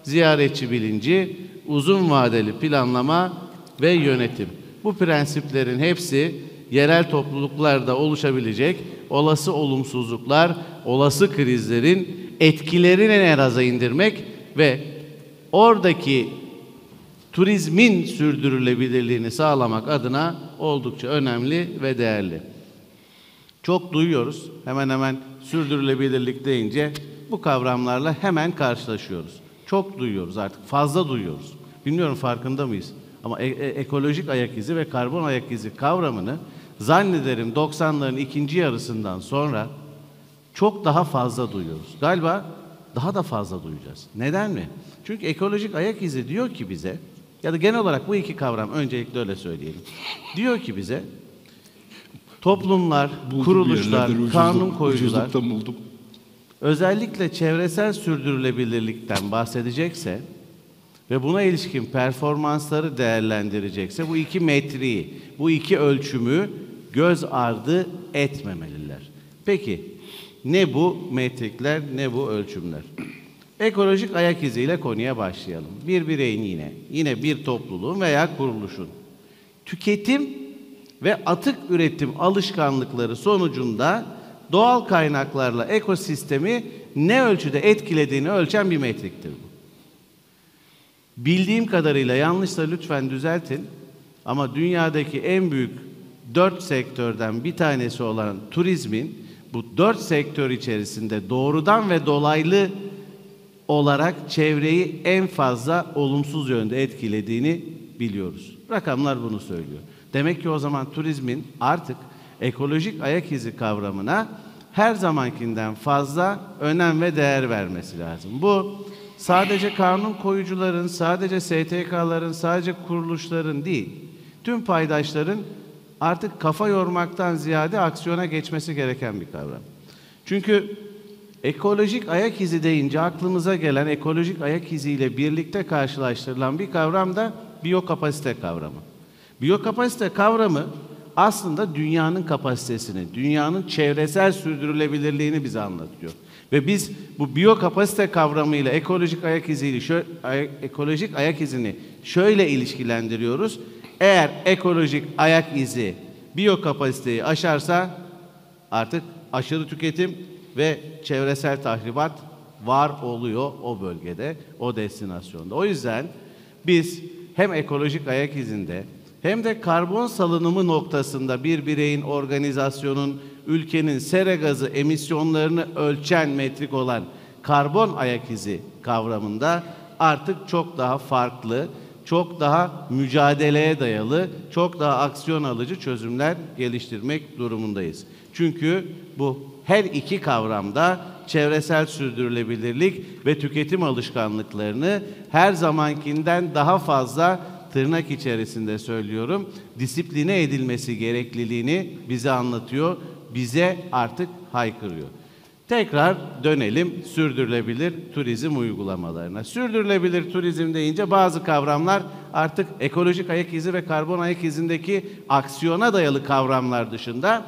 ziyaretçi bilinci, uzun vadeli planlama ve yönetim. Bu prensiplerin hepsi yerel topluluklarda oluşabilecek olası olumsuzluklar, olası krizlerin etkilerini en aza indirmek ve oradaki turizmin sürdürülebilirliğini sağlamak adına oldukça önemli ve değerli. Çok duyuyoruz. Hemen hemen sürdürülebilirlik deyince bu kavramlarla hemen karşılaşıyoruz. Çok duyuyoruz artık. Fazla duyuyoruz. Bilmiyorum farkında mıyız? Ama e- e- ekolojik ayak izi ve karbon ayak izi kavramını zannederim 90'ların ikinci yarısından sonra çok daha fazla duyuyoruz. Galiba daha da fazla duyacağız. Neden mi? Çünkü ekolojik ayak izi diyor ki bize ya da genel olarak bu iki kavram öncelikle öyle söyleyelim. Diyor ki bize toplumlar, Buldum kuruluşlar, yerlerde, kanun ucuzluk- koyucular buldum. özellikle çevresel sürdürülebilirlikten bahsedecekse ve buna ilişkin performansları değerlendirecekse bu iki metriği, bu iki ölçümü göz ardı etmemeliler. Peki ne bu metrikler, ne bu ölçümler? Ekolojik ayak iziyle konuya başlayalım. Bir bireyin yine, yine bir topluluğun veya kuruluşun tüketim ve atık üretim alışkanlıkları sonucunda doğal kaynaklarla ekosistemi ne ölçüde etkilediğini ölçen bir metriktir bu. Bildiğim kadarıyla yanlışsa lütfen düzeltin ama dünyadaki en büyük dört sektörden bir tanesi olan turizmin bu dört sektör içerisinde doğrudan ve dolaylı olarak çevreyi en fazla olumsuz yönde etkilediğini biliyoruz. Rakamlar bunu söylüyor. Demek ki o zaman turizmin artık ekolojik ayak izi kavramına her zamankinden fazla önem ve değer vermesi lazım. Bu sadece kanun koyucuların, sadece STK'ların, sadece kuruluşların değil, tüm paydaşların artık kafa yormaktan ziyade aksiyona geçmesi gereken bir kavram. Çünkü ekolojik ayak izi deyince aklımıza gelen ekolojik ayak iziyle birlikte karşılaştırılan bir kavram da biyokapasite kavramı. Biyokapasite kavramı aslında dünyanın kapasitesini, dünyanın çevresel sürdürülebilirliğini bize anlatıyor. Ve biz bu biyokapasite kavramıyla ekolojik ayak iziyle şö- ay- ekolojik ayak izini şöyle ilişkilendiriyoruz. Eğer ekolojik ayak izi biyokapasiteyi aşarsa artık aşırı tüketim ve çevresel tahribat var oluyor o bölgede, o destinasyonda. O yüzden biz hem ekolojik ayak izinde hem de karbon salınımı noktasında bir bireyin, organizasyonun, ülkenin sera gazı emisyonlarını ölçen metrik olan karbon ayak izi kavramında artık çok daha farklı, çok daha mücadeleye dayalı, çok daha aksiyon alıcı çözümler geliştirmek durumundayız. Çünkü bu her iki kavramda çevresel sürdürülebilirlik ve tüketim alışkanlıklarını her zamankinden daha fazla tırnak içerisinde söylüyorum, disipline edilmesi gerekliliğini bize anlatıyor, bize artık haykırıyor. Tekrar dönelim sürdürülebilir turizm uygulamalarına. Sürdürülebilir turizm deyince bazı kavramlar artık ekolojik ayak izi ve karbon ayak izindeki aksiyona dayalı kavramlar dışında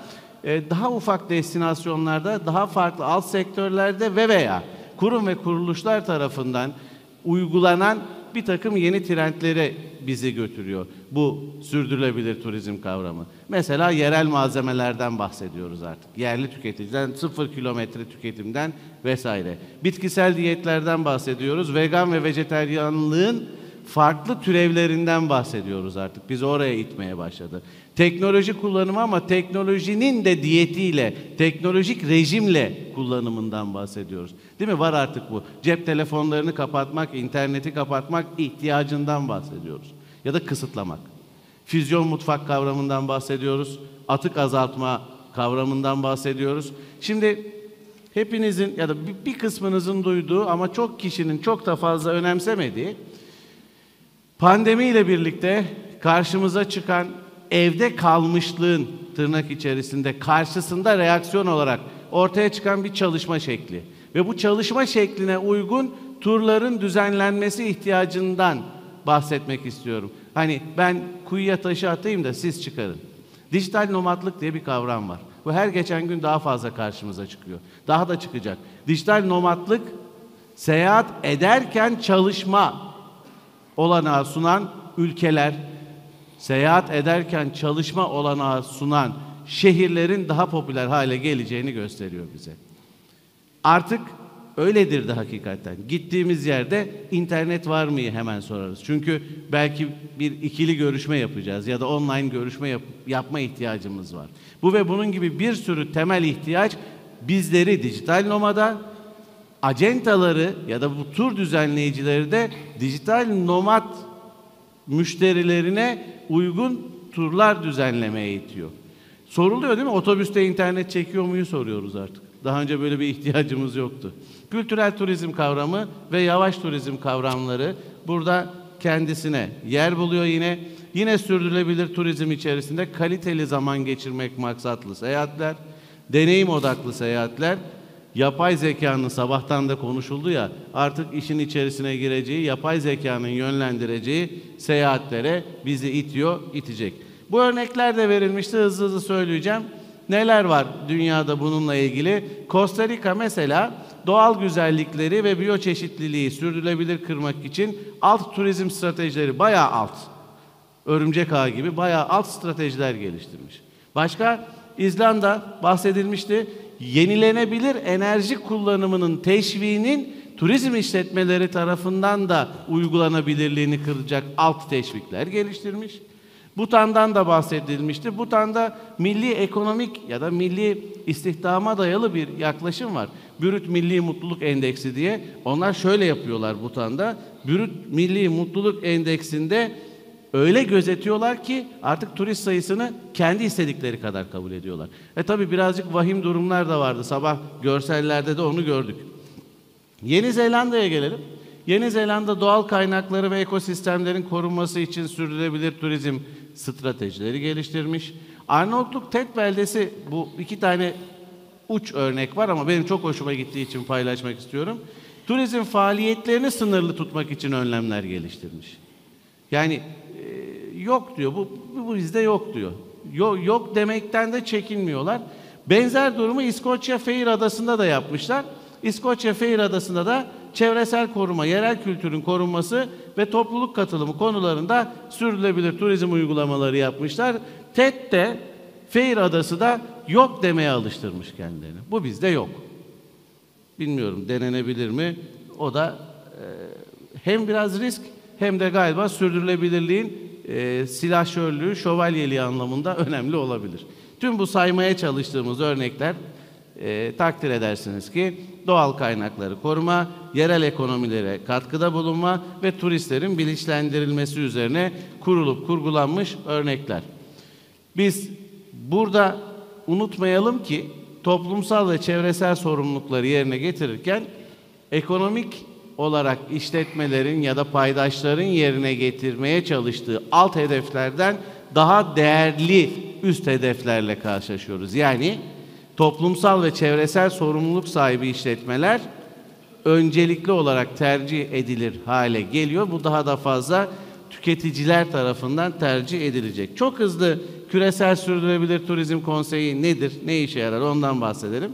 e, daha ufak destinasyonlarda, daha farklı alt sektörlerde ve veya kurum ve kuruluşlar tarafından uygulanan bir takım yeni trendlere bizi götürüyor bu sürdürülebilir turizm kavramı. Mesela yerel malzemelerden bahsediyoruz artık. Yerli tüketiciden, sıfır kilometre tüketimden vesaire. Bitkisel diyetlerden bahsediyoruz. Vegan ve vejeteryanlığın farklı türevlerinden bahsediyoruz artık. Biz oraya itmeye başladı. Teknoloji kullanımı ama teknolojinin de diyetiyle, teknolojik rejimle kullanımından bahsediyoruz. Değil mi? Var artık bu. Cep telefonlarını kapatmak, interneti kapatmak ihtiyacından bahsediyoruz. Ya da kısıtlamak. Füzyon mutfak kavramından bahsediyoruz. Atık azaltma kavramından bahsediyoruz. Şimdi hepinizin ya da bir kısmınızın duyduğu ama çok kişinin çok da fazla önemsemediği Pandemiyle birlikte karşımıza çıkan evde kalmışlığın tırnak içerisinde karşısında reaksiyon olarak ortaya çıkan bir çalışma şekli. Ve bu çalışma şekline uygun turların düzenlenmesi ihtiyacından bahsetmek istiyorum. Hani ben kuyuya taşı atayım da siz çıkarın. Dijital nomadlık diye bir kavram var. Bu her geçen gün daha fazla karşımıza çıkıyor. Daha da çıkacak. Dijital nomadlık seyahat ederken çalışma olanağı sunan ülkeler, seyahat ederken çalışma olanağı sunan şehirlerin daha popüler hale geleceğini gösteriyor bize. Artık öyledir de hakikaten. Gittiğimiz yerde internet var mı hemen sorarız. Çünkü belki bir ikili görüşme yapacağız ya da online görüşme yap- yapma ihtiyacımız var. Bu ve bunun gibi bir sürü temel ihtiyaç bizleri dijital nomada, acentaları ya da bu tur düzenleyicileri de dijital nomad müşterilerine uygun turlar düzenlemeye itiyor. Soruluyor değil mi? Otobüste internet çekiyor muyu soruyoruz artık. Daha önce böyle bir ihtiyacımız yoktu. Kültürel turizm kavramı ve yavaş turizm kavramları burada kendisine yer buluyor yine. Yine sürdürülebilir turizm içerisinde kaliteli zaman geçirmek maksatlı seyahatler, deneyim odaklı seyahatler, yapay zekanın sabahtan da konuşuldu ya artık işin içerisine gireceği, yapay zekanın yönlendireceği seyahatlere bizi itiyor, itecek. Bu örnekler de verilmişti hızlı hızlı söyleyeceğim. Neler var dünyada bununla ilgili? Costa Rica mesela doğal güzellikleri ve biyoçeşitliliği sürdürülebilir kırmak için alt turizm stratejileri bayağı alt. Örümcek ağı gibi bayağı alt stratejiler geliştirmiş. Başka İzlanda bahsedilmişti. Yenilenebilir enerji kullanımının teşviğinin turizm işletmeleri tarafından da uygulanabilirliğini kıracak alt teşvikler geliştirmiş. Butan'dan da bahsedilmişti. Butan'da milli ekonomik ya da milli istihdama dayalı bir yaklaşım var. Brüt Milli Mutluluk Endeksi diye. Onlar şöyle yapıyorlar Butan'da. Brüt Milli Mutluluk Endeksinde öyle gözetiyorlar ki artık turist sayısını kendi istedikleri kadar kabul ediyorlar. E tabi birazcık vahim durumlar da vardı. Sabah görsellerde de onu gördük. Yeni Zelanda'ya gelelim. Yeni Zelanda doğal kaynakları ve ekosistemlerin korunması için sürdürülebilir turizm stratejileri geliştirmiş. Arnavutluk Tet beldesi bu iki tane uç örnek var ama benim çok hoşuma gittiği için paylaşmak istiyorum. Turizm faaliyetlerini sınırlı tutmak için önlemler geliştirmiş. Yani yok diyor, bu, bu bizde yok diyor. yok, yok demekten de çekinmiyorlar. Benzer durumu İskoçya Fair Adası'nda da yapmışlar. İskoçya Fair Adası'nda da çevresel koruma, yerel kültürün korunması ve topluluk katılımı konularında sürdürülebilir turizm uygulamaları yapmışlar. TED de Fair Adası da yok demeye alıştırmış kendilerini. Bu bizde yok. Bilmiyorum denenebilir mi? O da e, hem biraz risk hem de galiba sürdürülebilirliğin e, silahşörlüğü, şövalyeliği anlamında önemli olabilir. Tüm bu saymaya çalıştığımız örnekler e, takdir edersiniz ki doğal kaynakları koruma, yerel ekonomilere katkıda bulunma ve turistlerin bilinçlendirilmesi üzerine kurulup kurgulanmış örnekler. Biz burada unutmayalım ki toplumsal ve çevresel sorumlulukları yerine getirirken ekonomik olarak işletmelerin ya da paydaşların yerine getirmeye çalıştığı alt hedeflerden daha değerli üst hedeflerle karşılaşıyoruz. Yani toplumsal ve çevresel sorumluluk sahibi işletmeler öncelikli olarak tercih edilir hale geliyor. Bu daha da fazla tüketiciler tarafından tercih edilecek. Çok hızlı Küresel Sürdürülebilir Turizm Konseyi nedir, ne işe yarar ondan bahsedelim.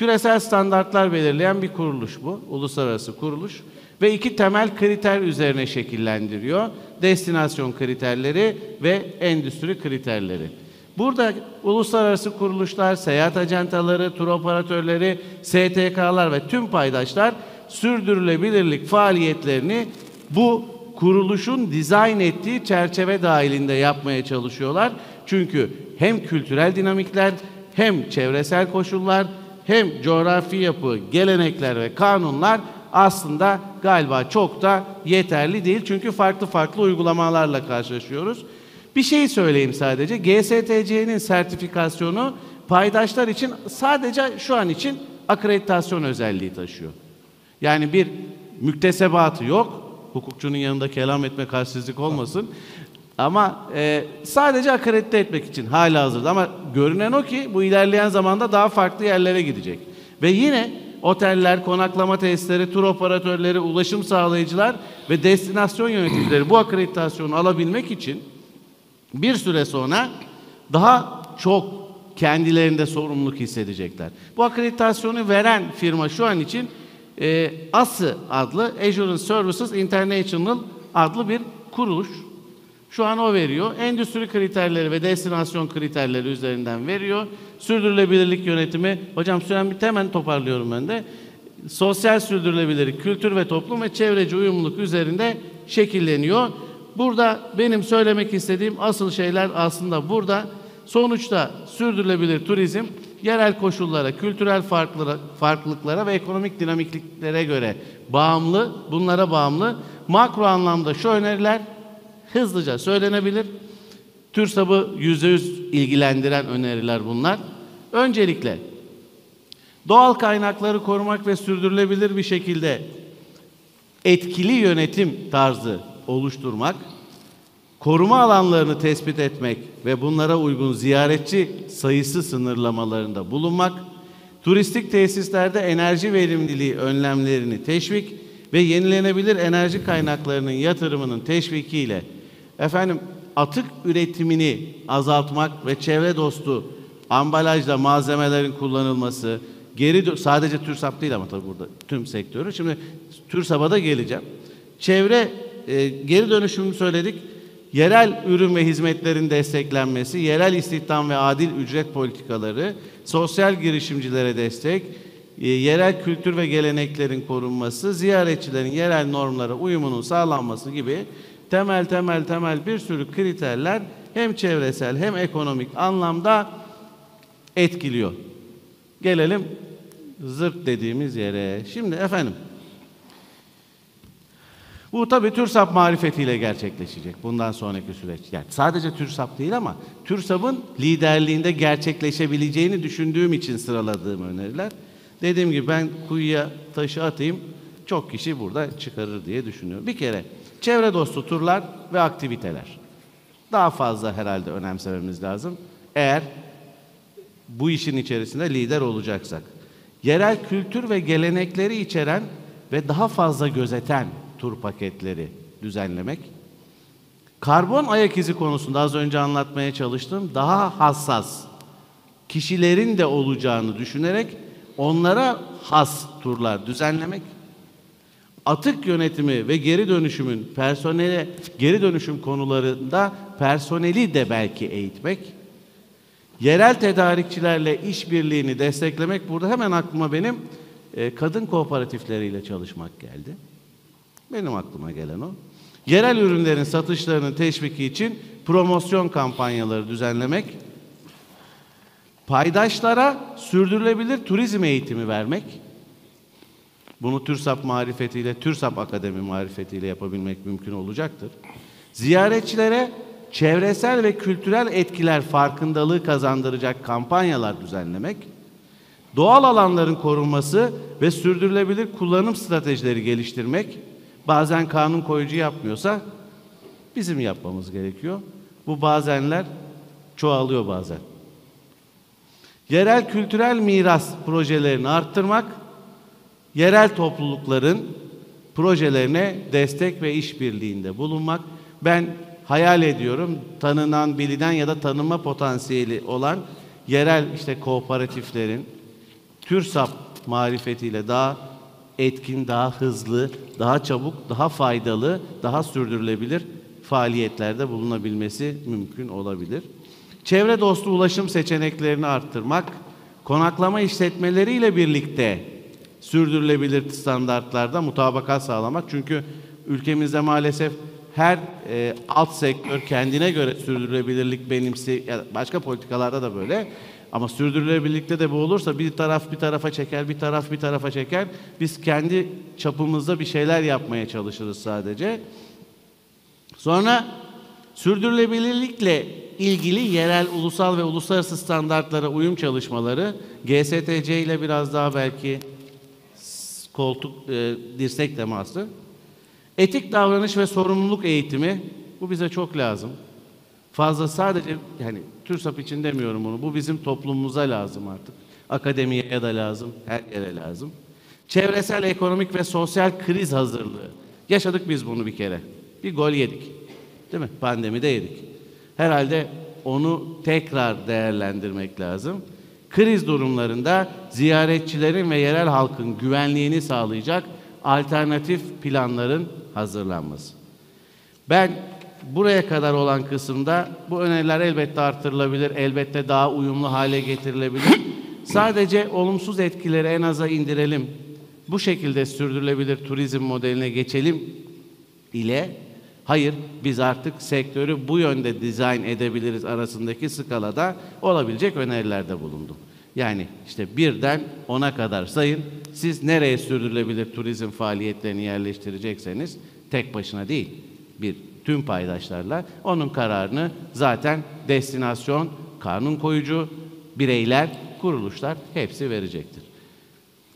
Küresel standartlar belirleyen bir kuruluş bu, uluslararası kuruluş ve iki temel kriter üzerine şekillendiriyor. Destinasyon kriterleri ve endüstri kriterleri. Burada uluslararası kuruluşlar, seyahat ajantaları, tur operatörleri, STK'lar ve tüm paydaşlar sürdürülebilirlik faaliyetlerini bu kuruluşun dizayn ettiği çerçeve dahilinde yapmaya çalışıyorlar. Çünkü hem kültürel dinamikler, hem çevresel koşullar, hem coğrafi yapı, gelenekler ve kanunlar aslında galiba çok da yeterli değil. Çünkü farklı farklı uygulamalarla karşılaşıyoruz. Bir şey söyleyeyim sadece. GSTC'nin sertifikasyonu paydaşlar için sadece şu an için akreditasyon özelliği taşıyor. Yani bir müktesebatı yok. Hukukçunun yanında kelam etme karşısızlık olmasın. Ama e, sadece akredite etmek için hala hazırda. Ama görünen o ki bu ilerleyen zamanda daha farklı yerlere gidecek. Ve yine oteller, konaklama tesisleri, tur operatörleri, ulaşım sağlayıcılar ve destinasyon yöneticileri bu akreditasyonu alabilmek için bir süre sonra daha çok kendilerinde sorumluluk hissedecekler. Bu akreditasyonu veren firma şu an için e, ASI adlı Assurance Services International adlı bir kuruluş. Şu an o veriyor. Endüstri kriterleri ve destinasyon kriterleri üzerinden veriyor. Sürdürülebilirlik yönetimi, hocam süren bir hemen toparlıyorum ben de. Sosyal sürdürülebilirlik, kültür ve toplum ve çevreci uyumluluk üzerinde şekilleniyor. Burada benim söylemek istediğim asıl şeyler aslında burada. Sonuçta sürdürülebilir turizm yerel koşullara, kültürel farklılıklara ve ekonomik dinamikliklere göre bağımlı, bunlara bağımlı. Makro anlamda şu öneriler hızlıca söylenebilir. TÜRSAB'ı yüzde yüz ilgilendiren öneriler bunlar. Öncelikle doğal kaynakları korumak ve sürdürülebilir bir şekilde etkili yönetim tarzı oluşturmak, koruma alanlarını tespit etmek ve bunlara uygun ziyaretçi sayısı sınırlamalarında bulunmak, turistik tesislerde enerji verimliliği önlemlerini teşvik ve yenilenebilir enerji kaynaklarının yatırımının teşvikiyle efendim atık üretimini azaltmak ve çevre dostu ambalajda malzemelerin kullanılması, geri sadece TÜRSAP değil ama tabii burada tüm sektörü. Şimdi TÜRSAP'a da geleceğim. Çevre e, geri dönüşümü söyledik. Yerel ürün ve hizmetlerin desteklenmesi, yerel istihdam ve adil ücret politikaları, sosyal girişimcilere destek, e, yerel kültür ve geleneklerin korunması, ziyaretçilerin yerel normlara uyumunun sağlanması gibi temel temel temel bir sürü kriterler hem çevresel hem ekonomik anlamda etkiliyor. Gelelim zırt dediğimiz yere. Şimdi efendim bu tabii TÜRSAP marifetiyle gerçekleşecek bundan sonraki süreç. Yani sadece TÜRSAP değil ama TÜRSAP'ın liderliğinde gerçekleşebileceğini düşündüğüm için sıraladığım öneriler. Dediğim gibi ben kuyuya taşı atayım çok kişi burada çıkarır diye düşünüyorum. Bir kere çevre dostu turlar ve aktiviteler. Daha fazla herhalde önemsememiz lazım. Eğer bu işin içerisinde lider olacaksak. Yerel kültür ve gelenekleri içeren ve daha fazla gözeten tur paketleri düzenlemek. Karbon ayak izi konusunda az önce anlatmaya çalıştım. Daha hassas kişilerin de olacağını düşünerek onlara has turlar düzenlemek. Atık yönetimi ve geri dönüşümün personele geri dönüşüm konularında personeli de belki eğitmek. Yerel tedarikçilerle işbirliğini desteklemek burada hemen aklıma benim e, kadın kooperatifleriyle çalışmak geldi. Benim aklıma gelen o. Yerel ürünlerin satışlarının teşviki için promosyon kampanyaları düzenlemek. Paydaşlara sürdürülebilir turizm eğitimi vermek. Bunu TÜRSAP marifetiyle, TÜRSAP Akademi marifetiyle yapabilmek mümkün olacaktır. Ziyaretçilere çevresel ve kültürel etkiler farkındalığı kazandıracak kampanyalar düzenlemek, doğal alanların korunması ve sürdürülebilir kullanım stratejileri geliştirmek, bazen kanun koyucu yapmıyorsa bizim yapmamız gerekiyor. Bu bazenler çoğalıyor bazen. Yerel kültürel miras projelerini arttırmak, yerel toplulukların projelerine destek ve işbirliğinde bulunmak. Ben hayal ediyorum tanınan, bilinen ya da tanınma potansiyeli olan yerel işte kooperatiflerin TÜRSAP marifetiyle daha etkin, daha hızlı, daha çabuk, daha faydalı, daha sürdürülebilir faaliyetlerde bulunabilmesi mümkün olabilir. Çevre dostu ulaşım seçeneklerini arttırmak, konaklama işletmeleriyle birlikte sürdürülebilir standartlarda mutabakat sağlamak. Çünkü ülkemizde maalesef her e, alt sektör kendine göre sürdürülebilirlik benimsi, başka politikalarda da böyle. Ama sürdürülebilirlikte de bu olursa bir taraf bir tarafa çeker, bir taraf bir tarafa çeker. Biz kendi çapımızda bir şeyler yapmaya çalışırız sadece. Sonra sürdürülebilirlikle ilgili yerel, ulusal ve uluslararası standartlara uyum çalışmaları GSTC ile biraz daha belki koltuk e, dirsek teması. Etik davranış ve sorumluluk eğitimi bu bize çok lazım. Fazla sadece yani TÜRSAP için demiyorum bunu. Bu bizim toplumumuza lazım artık. Akademiye de lazım, her yere lazım. Çevresel, ekonomik ve sosyal kriz hazırlığı. Yaşadık biz bunu bir kere. Bir gol yedik. Değil mi? Pandemide yedik. Herhalde onu tekrar değerlendirmek lazım. Kriz durumlarında ziyaretçilerin ve yerel halkın güvenliğini sağlayacak alternatif planların hazırlanması. Ben buraya kadar olan kısımda bu öneriler elbette artırılabilir, elbette daha uyumlu hale getirilebilir. Sadece olumsuz etkileri en aza indirelim. Bu şekilde sürdürülebilir turizm modeline geçelim ile hayır biz artık sektörü bu yönde dizayn edebiliriz arasındaki skalada olabilecek önerilerde bulundum. Yani işte birden ona kadar sayın. Siz nereye sürdürülebilir turizm faaliyetlerini yerleştirecekseniz tek başına değil bir tüm paydaşlarla onun kararını zaten destinasyon, kanun koyucu, bireyler, kuruluşlar hepsi verecektir.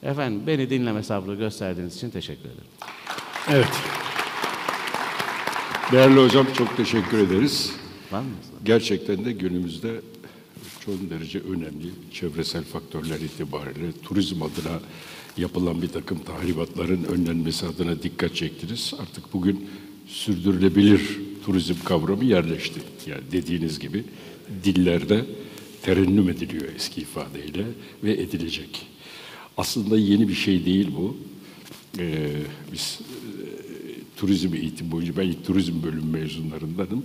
Efendim beni dinleme sabrı gösterdiğiniz için teşekkür ederim. Evet. Değerli hocam çok teşekkür ederiz. Var mı? Gerçekten de günümüzde çok derece önemli çevresel faktörler itibariyle turizm adına yapılan bir takım tahribatların önlenmesi adına dikkat çektiniz. Artık bugün sürdürülebilir turizm kavramı yerleşti. Yani dediğiniz gibi dillerde terennüm ediliyor eski ifadeyle ve edilecek. Aslında yeni bir şey değil bu. Ee, biz turizm eğitim boyunca ben turizm bölüm mezunlarındanım.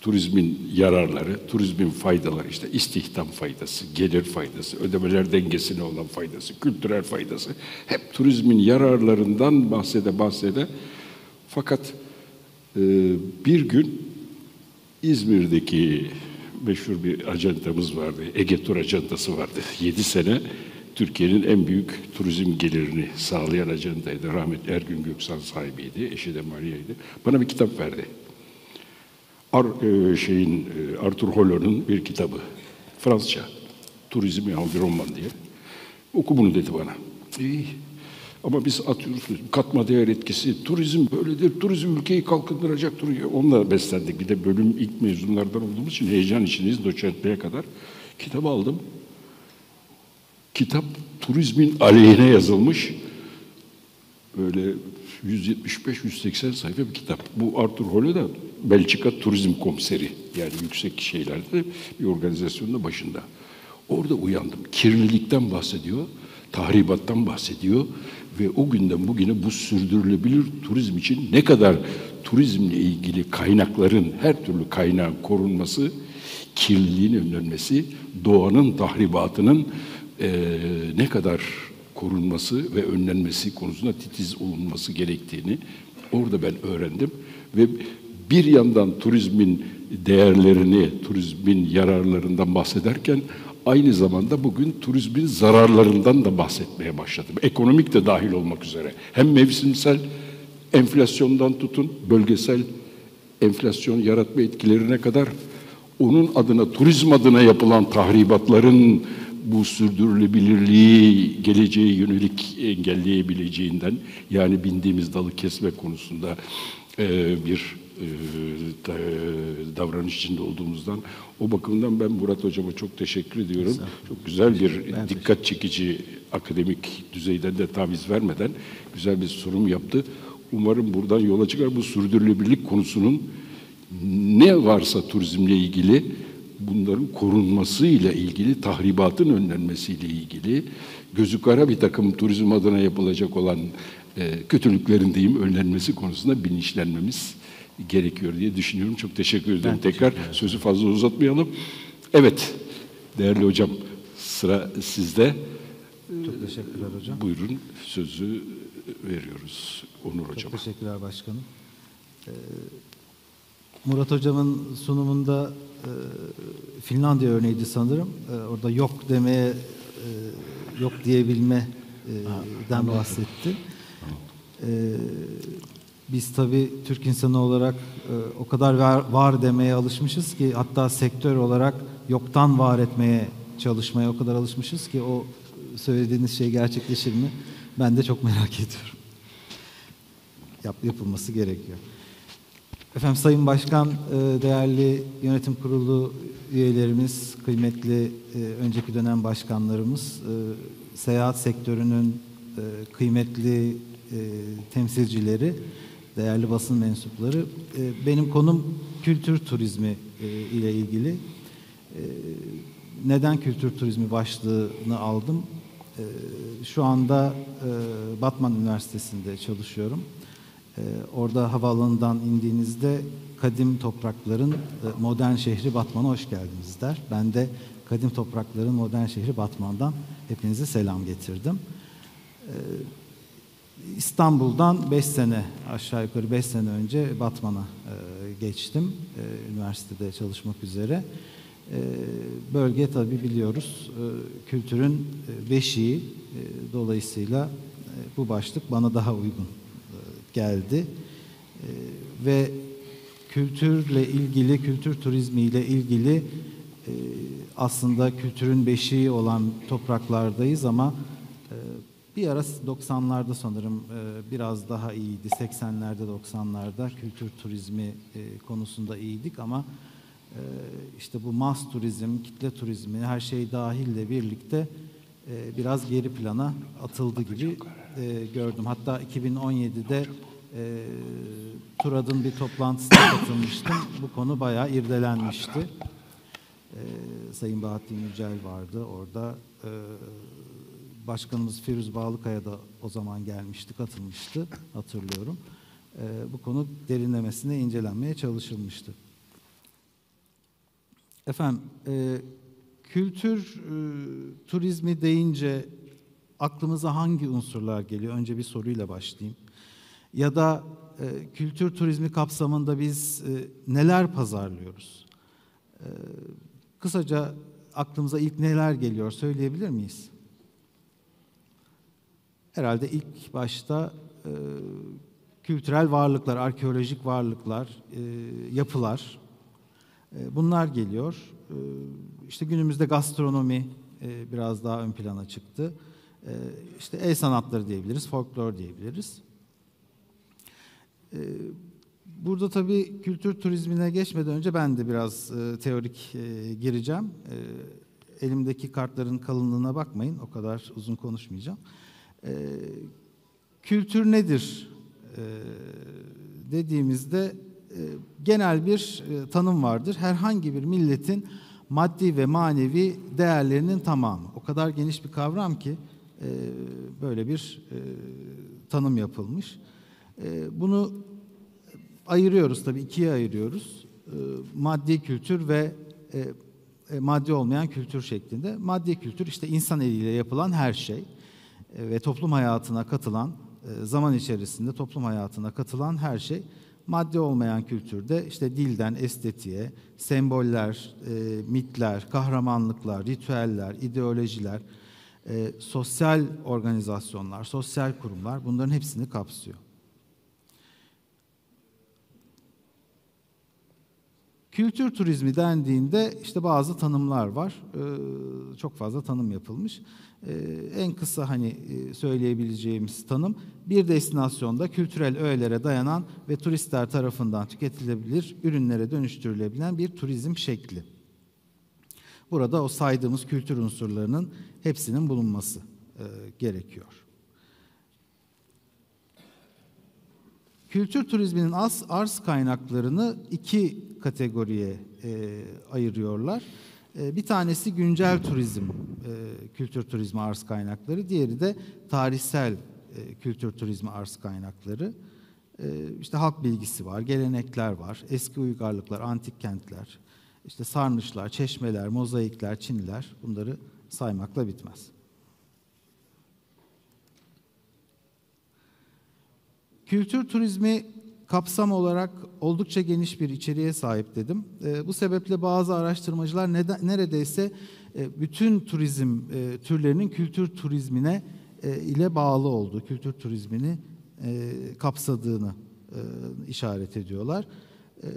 Turizmin yararları, turizmin faydaları işte istihdam faydası, gelir faydası, ödemeler dengesine olan faydası, kültürel faydası hep turizmin yararlarından bahsede bahsede fakat e, bir gün İzmir'deki meşhur bir ajantamız vardı. Ege Tur ajantası vardı. Yedi sene Türkiye'nin en büyük turizm gelirini sağlayan ajantaydı. Rahmetli Ergün Göksal sahibiydi. Eşi de Maria'ydı. Bana bir kitap verdi. Ar, e, şeyin e, Arthur Hollo'nun bir kitabı. Fransızca. Turizm Environman diye. Oku bunu dedi bana. İyi. Ama biz atıyoruz katma değer etkisi, turizm böyledir, turizm ülkeyi kalkındıracak. Onunla beslendik. Bir de bölüm ilk mezunlardan olduğumuz için heyecan içindeyiz doçentliğe kadar. Kitabı aldım. Kitap turizmin aleyhine yazılmış. Böyle 175-180 sayfa bir kitap. Bu Arthur Holle da Belçika Turizm Komiseri yani yüksek şeylerde bir organizasyonun başında. Orada uyandım. Kirlilikten bahsediyor, tahribattan bahsediyor ve o günden bugüne bu sürdürülebilir turizm için ne kadar turizmle ilgili kaynakların her türlü kaynağın korunması, kirliliğin önlenmesi, doğanın tahribatının eee, ne kadar korunması ve önlenmesi konusunda titiz olunması gerektiğini orada ben öğrendim ve bir yandan turizmin değerlerini, turizmin yararlarından bahsederken aynı zamanda bugün turizmin zararlarından da bahsetmeye başladım. Ekonomik de dahil olmak üzere. Hem mevsimsel enflasyondan tutun, bölgesel enflasyon yaratma etkilerine kadar onun adına, turizm adına yapılan tahribatların bu sürdürülebilirliği geleceğe yönelik engelleyebileceğinden yani bindiğimiz dalı kesme konusunda e, bir e, da- davranış içinde olduğumuzdan o bakımdan ben Murat hocama çok teşekkür ediyorum. Çok güzel bir dikkat çekici akademik düzeyden de taviz vermeden güzel bir sunum yaptı. Umarım buradan yola çıkar bu sürdürülebilirlik konusunun ne varsa turizmle ilgili bunların korunmasıyla ilgili, tahribatın önlenmesiyle ilgili, gözü kara bir takım turizm adına yapılacak olan e, kötülüklerin diyeyim önlenmesi konusunda bilinçlenmemiz gerekiyor diye düşünüyorum. Çok teşekkür ederim tekrar. Sözü fazla uzatmayalım. Evet, değerli hocam sıra sizde. Çok teşekkürler hocam. Buyurun sözü veriyoruz Onur Çok hocama. teşekkürler başkanım. Ee, Murat hocamın sunumunda e, Finlandiya örneğiydi sanırım. E, orada yok demeye, e, yok diyebilme e, den bahsetti. E, biz tabii Türk insanı olarak e, o kadar var, var demeye alışmışız ki hatta sektör olarak yoktan var etmeye çalışmaya o kadar alışmışız ki o söylediğiniz şey gerçekleşir mi? Ben de çok merak (laughs) ediyorum. Yap, yapılması gerekiyor. Efendim Sayın Başkan, e, değerli yönetim kurulu üyelerimiz, kıymetli e, önceki dönem başkanlarımız, e, seyahat sektörünün kıymetli temsilcileri, değerli basın mensupları. Benim konum kültür turizmi ile ilgili. Neden kültür turizmi başlığını aldım? Şu anda Batman Üniversitesi'nde çalışıyorum. Ee, orada havaalanından indiğinizde kadim toprakların e, modern şehri Batman'a hoş geldiniz der. Ben de kadim toprakların modern şehri Batman'dan hepinize selam getirdim. Ee, İstanbul'dan 5 sene aşağı yukarı 5 sene önce Batman'a e, geçtim e, üniversitede çalışmak üzere. E, bölge tabi biliyoruz kültürün beşiği dolayısıyla bu başlık bana daha uygun geldi E, ve kültürle ilgili kültür turizmiyle ilgili e, aslında kültürün beşiği olan topraklardayız ama e, bir ara 90'larda sanırım e, biraz daha iyiydi. 80'lerde 90'larda kültür turizmi e, konusunda iyiydik ama e, işte bu mas turizm, kitle turizmi her şey dahille birlikte e, biraz geri plana atıldı gibi e, gördüm. Hatta 2017'de e, Turad'ın bir toplantısına katılmıştım. Bu konu bayağı irdelenmişti. E, Sayın Bahattin Yücel vardı orada. E, Başkanımız Firuz Bağlıkaya da o zaman gelmişti, katılmıştı hatırlıyorum. E, bu konu derinlemesine incelenmeye çalışılmıştı. Efendim, e, kültür e, turizmi deyince aklımıza hangi unsurlar geliyor? Önce bir soruyla başlayayım. Ya da e, kültür turizmi kapsamında biz e, neler pazarlıyoruz? E, kısaca aklımıza ilk neler geliyor söyleyebilir miyiz? Herhalde ilk başta e, kültürel varlıklar, arkeolojik varlıklar, e, yapılar, e, bunlar geliyor. E, işte günümüzde gastronomi e, biraz daha ön plana çıktı. E, işte el sanatları diyebiliriz, folklor diyebiliriz. E, burada tabii kültür turizmine geçmeden önce ben de biraz e, teorik e, gireceğim. E, elimdeki kartların kalınlığına bakmayın, o kadar uzun konuşmayacağım. Kültür nedir e, dediğimizde genel bir tanım vardır. Herhangi bir milletin maddi ve manevi değerlerinin tamamı. O kadar geniş bir kavram ki e, böyle bir e, tanım yapılmış. E, bunu ayırıyoruz tabii ikiye ayırıyoruz. Maddi kültür ve maddi olmayan kültür şeklinde. Maddi kültür işte insan eliyle yapılan her şey ve toplum hayatına katılan zaman içerisinde toplum hayatına katılan her şey. Maddi olmayan kültürde işte dilden estetiğe, semboller, mitler, kahramanlıklar, ritüeller, ideolojiler, e, sosyal organizasyonlar, sosyal kurumlar bunların hepsini kapsıyor. Kültür turizmi dendiğinde işte bazı tanımlar var. Ee, çok fazla tanım yapılmış. Ee, en kısa hani e, söyleyebileceğimiz tanım bir destinasyonda kültürel öğelere dayanan ve turistler tarafından tüketilebilir ürünlere dönüştürülebilen bir turizm şekli. Burada o saydığımız kültür unsurlarının hepsinin bulunması e, gerekiyor. Kültür turizminin az arz kaynaklarını iki kategoriye e, ayırıyorlar. E, bir tanesi güncel turizm, e, kültür turizmi arz kaynakları. Diğeri de tarihsel e, kültür turizmi arz kaynakları. E, işte halk bilgisi var, gelenekler var, eski uygarlıklar, antik kentler, işte sarnıçlar, çeşmeler, mozaikler, çiniler bunları saymakla bitmez. Kültür turizmi kapsam olarak oldukça geniş bir içeriğe sahip dedim. E, bu sebeple bazı araştırmacılar neden, neredeyse e, bütün turizm e, türlerinin kültür turizmine e, ile bağlı olduğu, kültür turizmini e, kapsadığını e, işaret ediyorlar. E,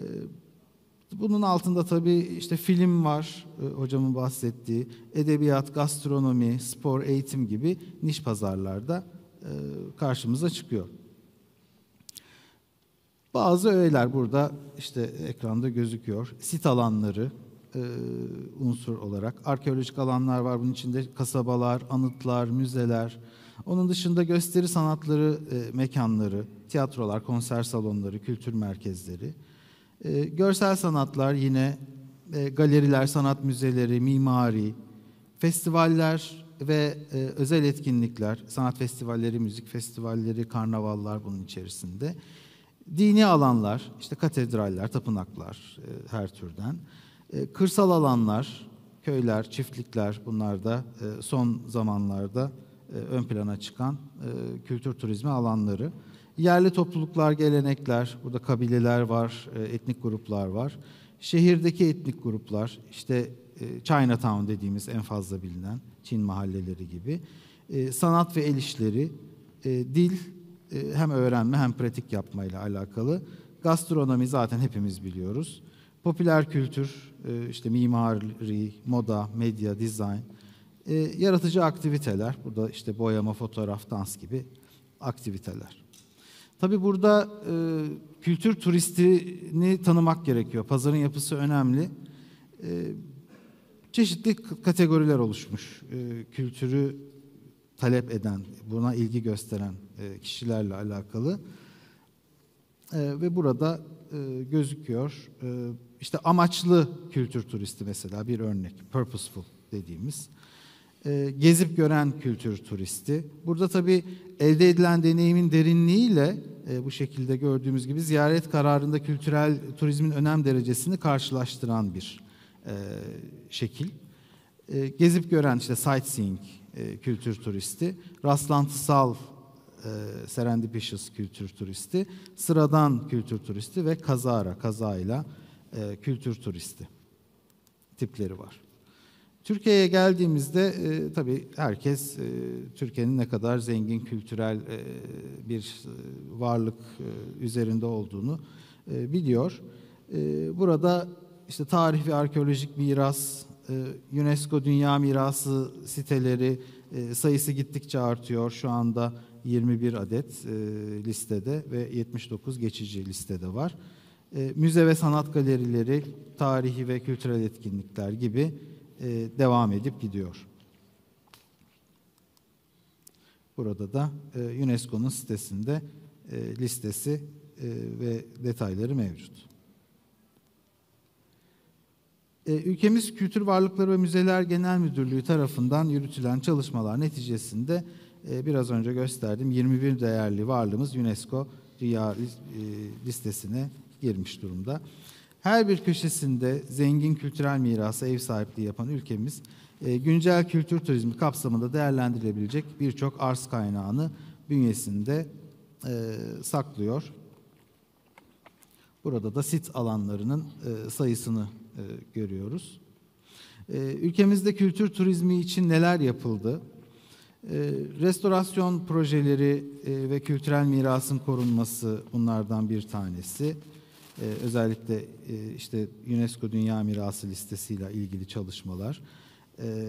bunun altında tabii işte film var, e, hocamın bahsettiği, edebiyat, gastronomi, spor, eğitim gibi niş pazarlarda e, karşımıza çıkıyor. Bazı öğeler burada işte ekranda gözüküyor. Sit alanları e, unsur olarak. Arkeolojik alanlar var. Bunun içinde kasabalar, anıtlar, müzeler. Onun dışında gösteri sanatları mekanları, tiyatrolar, konser salonları, kültür merkezleri. E, görsel sanatlar yine e, galeriler, sanat müzeleri, mimari, festivaller ve e, özel etkinlikler, sanat festivalleri, müzik festivalleri, karnavallar bunun içerisinde. Dini alanlar, işte katedraller, tapınaklar e, her türden. E, kırsal alanlar, köyler, çiftlikler bunlar da e, son zamanlarda e, ön plana çıkan e, kültür turizmi alanları. Yerli topluluklar, gelenekler, burada kabileler var, e, etnik gruplar var. Şehirdeki etnik gruplar, işte e, Chinatown dediğimiz en fazla bilinen Çin mahalleleri gibi. E, sanat ve el işleri, dil, hem öğrenme hem pratik yapmayla alakalı. Gastronomi zaten hepimiz biliyoruz. Popüler kültür, işte mimari, moda, medya, dizayn, yaratıcı aktiviteler, burada işte boyama, fotoğraf, dans gibi aktiviteler. Tabii burada kültür turistini tanımak gerekiyor. Pazarın yapısı önemli. Çeşitli kategoriler oluşmuş. Kültürü talep eden, buna ilgi gösteren e, kişilerle alakalı. E, ve burada e, gözüküyor. E, işte amaçlı kültür turisti mesela bir örnek. Purposeful dediğimiz. E, gezip gören kültür turisti. Burada tabii elde edilen deneyimin derinliğiyle e, bu şekilde gördüğümüz gibi ziyaret kararında kültürel turizmin önem derecesini karşılaştıran bir e, şekil. Gezip gören işte sightseeing kültür turisti, rastlantısal e, serendipitous kültür turisti, sıradan kültür turisti ve kazara, kazayla kültür turisti tipleri var. Türkiye'ye geldiğimizde e, tabii herkes e, Türkiye'nin ne kadar zengin kültürel e, bir e, varlık e, üzerinde olduğunu e, biliyor. E, burada işte tarih ve arkeolojik miras, e, UNESCO Dünya Mirası siteleri e, sayısı gittikçe artıyor. Şu anda 21 adet e, listede ve 79 geçici listede var. Müze ve sanat galerileri, tarihi ve kültürel etkinlikler gibi devam edip gidiyor. Burada da UNESCO'nun sitesinde listesi ve detayları mevcut. E, ülkemiz Kültür Varlıkları ve Müzeler Genel Müdürlüğü tarafından yürütülen çalışmalar neticesinde e, biraz önce gösterdiğim 21 değerli varlığımız UNESCO Dünya e, listesine girmiş durumda. Her bir köşesinde zengin kültürel mirasa ev sahipliği yapan ülkemiz e, güncel kültür turizmi kapsamında değerlendirilebilecek birçok arz kaynağını bünyesinde e, saklıyor. Burada da sit alanlarının e, sayısını görüyoruz. Ülkemizde kültür turizmi için neler yapıldı? Restorasyon projeleri ve kültürel mirasın korunması bunlardan bir tanesi. E, özellikle e, işte UNESCO Dünya Mirası listesiyle ilgili çalışmalar. E,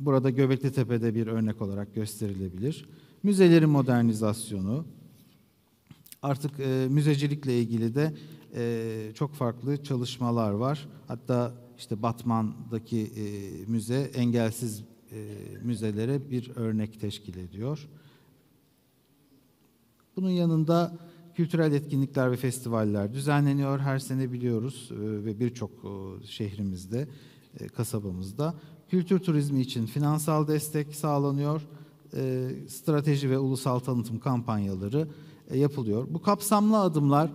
burada Göbekli Tepe'de bir örnek olarak gösterilebilir. Müzelerin modernizasyonu, artık e, müzecilikle ilgili de e, çok farklı çalışmalar var. Hatta işte Batman'daki e, müze engelsiz e, müzelere bir örnek teşkil ediyor. Bunun yanında kültürel etkinlikler ve festivaller düzenleniyor. Her sene biliyoruz e, ve birçok e, şehrimizde, e, kasabamızda. Kültür turizmi için finansal destek sağlanıyor. Strateji ve ulusal tanıtım kampanyaları yapılıyor. Bu kapsamlı adımlar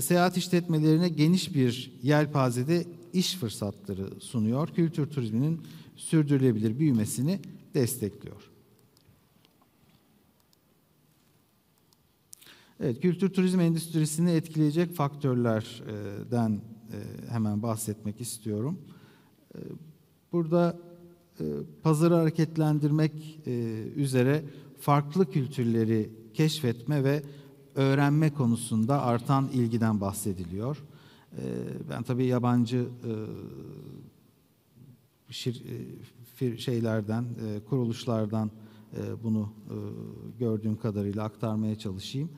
seyahat işletmelerine geniş bir yelpazede iş fırsatları sunuyor. Kültür turizminin sürdürülebilir büyümesini destekliyor. Evet, kültür turizm endüstrisini etkileyecek faktörlerden e, hemen bahsetmek istiyorum. E, burada e, pazarı hareketlendirmek üzere farklı kültürleri keşfetme ve öğrenme konusunda artan ilgiden bahsediliyor. Ben tabii yabancı şeylerden, kuruluşlardan bunu gördüğüm kadarıyla aktarmaya çalışayım.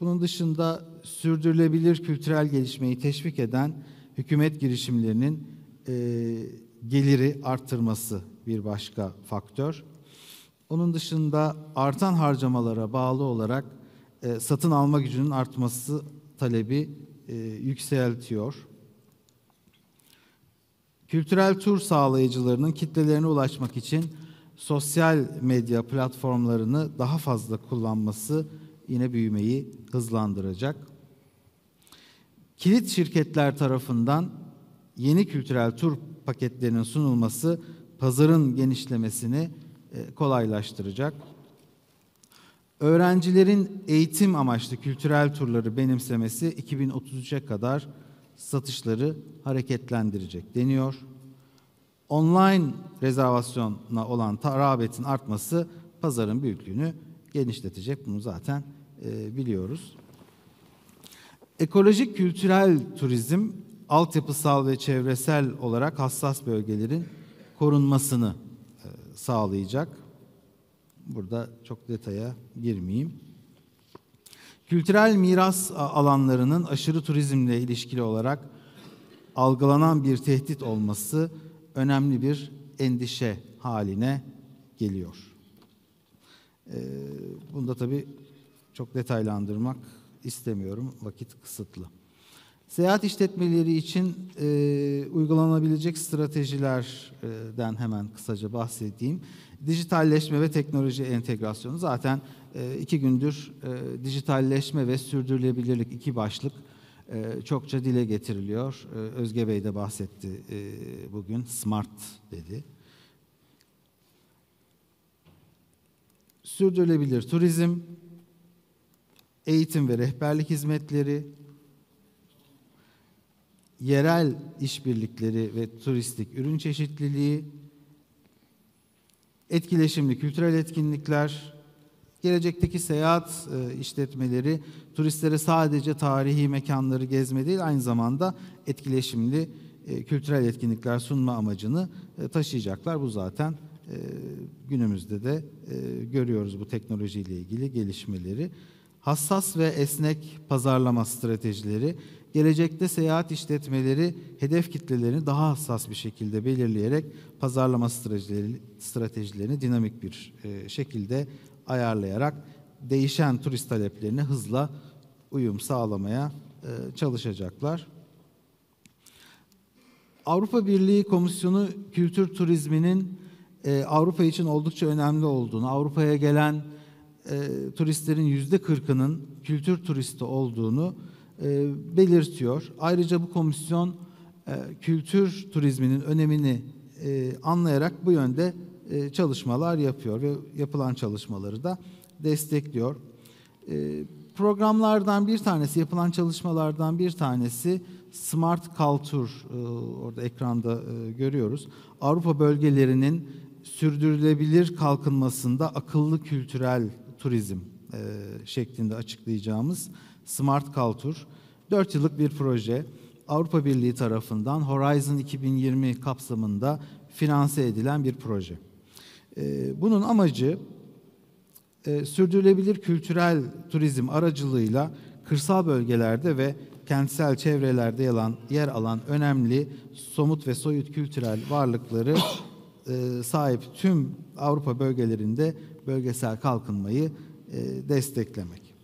Bunun dışında sürdürülebilir kültürel gelişmeyi teşvik eden hükümet girişimlerinin geliri arttırması bir başka faktör. Onun dışında artan harcamalara bağlı olarak satın alma gücünün artması talebi yükseltiyor. Kültürel tur sağlayıcılarının kitlelerine ulaşmak için sosyal medya platformlarını daha fazla kullanması yine büyümeyi hızlandıracak. Kilit şirketler tarafından yeni kültürel tur paketlerinin sunulması pazarın genişlemesini e, kolaylaştıracak. Öğrencilerin eğitim amaçlı kültürel turları benimsemesi 2033'e kadar satışları hareketlendirecek deniyor. Online rezervasyona olan rağbetin artması pazarın büyüklüğünü genişletecek. Bunu zaten e, biliyoruz. Ekolojik kültürel turizm altyapısal ve çevresel olarak hassas bölgelerin korunmasını e, sağlayacak. Burada çok detaya girmeyeyim. Kültürel miras alanlarının aşırı turizmle ilişkili olarak algılanan bir tehdit olması önemli bir endişe haline geliyor. Ee, bunu da tabii çok detaylandırmak istemiyorum. Vakit kısıtlı. Seyahat işletmeleri için e, uygulanabilecek stratejilerden hemen kısaca bahsedeyim. Dijitalleşme ve teknoloji entegrasyonu zaten e, iki gündür e, dijitalleşme ve sürdürülebilirlik iki başlık e, çokça dile getiriliyor. E, Özge Bey de bahsetti e, bugün smart dedi. Sürdürülebilir turizm, eğitim ve rehberlik hizmetleri, yerel işbirlikleri ve turistik ürün çeşitliliği, etkileşimli kültürel etkinlikler, gelecekteki seyahat e, işletmeleri turistlere sadece tarihi mekanları gezme değil aynı zamanda etkileşimli e, kültürel etkinlikler sunma amacını e, taşıyacaklar. Bu zaten günümüzde de görüyoruz bu teknolojiyle ilgili gelişmeleri. Hassas ve esnek pazarlama stratejileri, gelecekte seyahat işletmeleri hedef kitlelerini daha hassas bir şekilde belirleyerek pazarlama stratejileri, stratejilerini dinamik bir e, şekilde ayarlayarak değişen turist taleplerine hızla uyum sağlamaya e, çalışacaklar. Avrupa Birliği Komisyonu kültür turizminin e, Avrupa için oldukça önemli olduğunu, Avrupa'ya gelen e, turistlerin yüzde kırkının kültür turisti olduğunu e, belirtiyor. Ayrıca bu komisyon e, kültür turizminin önemini e, anlayarak bu yönde e, çalışmalar yapıyor ve yapılan çalışmaları da destekliyor. E, programlardan bir tanesi, yapılan çalışmalardan bir tanesi Smart Culture, e, orada ekranda e, görüyoruz. Avrupa bölgelerinin sürdürülebilir kalkınmasında akıllı kültürel turizm e, şeklinde açıklayacağımız Smart Culture. 4 yıllık bir proje. Avrupa Birliği tarafından Horizon 2020 kapsamında finanse edilen bir proje. E, bunun amacı e, sürdürülebilir kültürel turizm aracılığıyla kırsal bölgelerde ve kentsel çevrelerde yalan, yer alan önemli somut ve soyut kültürel varlıkları e, sahip tüm Avrupa bölgelerinde bölgesel kalkınmayı e, desteklemek.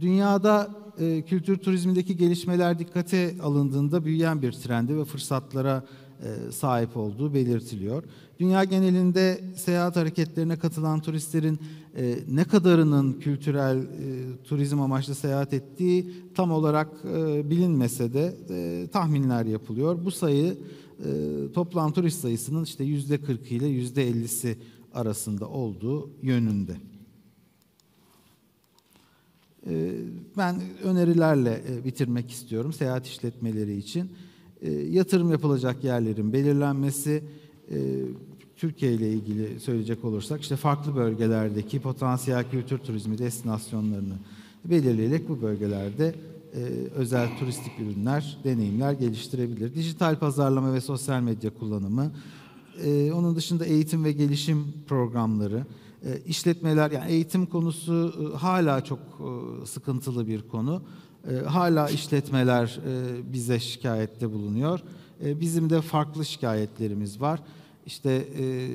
Dünyada e, kültür turizmindeki gelişmeler dikkate alındığında büyüyen bir trendi ve fırsatlara e, sahip olduğu belirtiliyor. Dünya genelinde seyahat hareketlerine katılan turistlerin e, ne kadarının kültürel e, turizm amaçlı seyahat ettiği tam olarak e, bilinmese de e, tahminler yapılıyor. Bu sayı e, toplam turist sayısının işte yüzde 40 ile yüzde 50'si arasında olduğu yönünde. E, ben önerilerle e, bitirmek istiyorum seyahat işletmeleri için. E, yatırım yapılacak yerlerin belirlenmesi, Türkiye ile ilgili söyleyecek olursak işte farklı bölgelerdeki potansiyel kültür turizmi destinasyonlarını belirleyerek bu bölgelerde e, özel turistik ürünler, deneyimler geliştirebilir. Dijital pazarlama ve sosyal medya kullanımı, e, onun dışında eğitim ve gelişim programları, e, işletmeler yani eğitim konusu e, hala çok e, sıkıntılı bir konu. E, hala işletmeler e, bize şikayette bulunuyor. E, bizim de farklı şikayetlerimiz var. İşte e,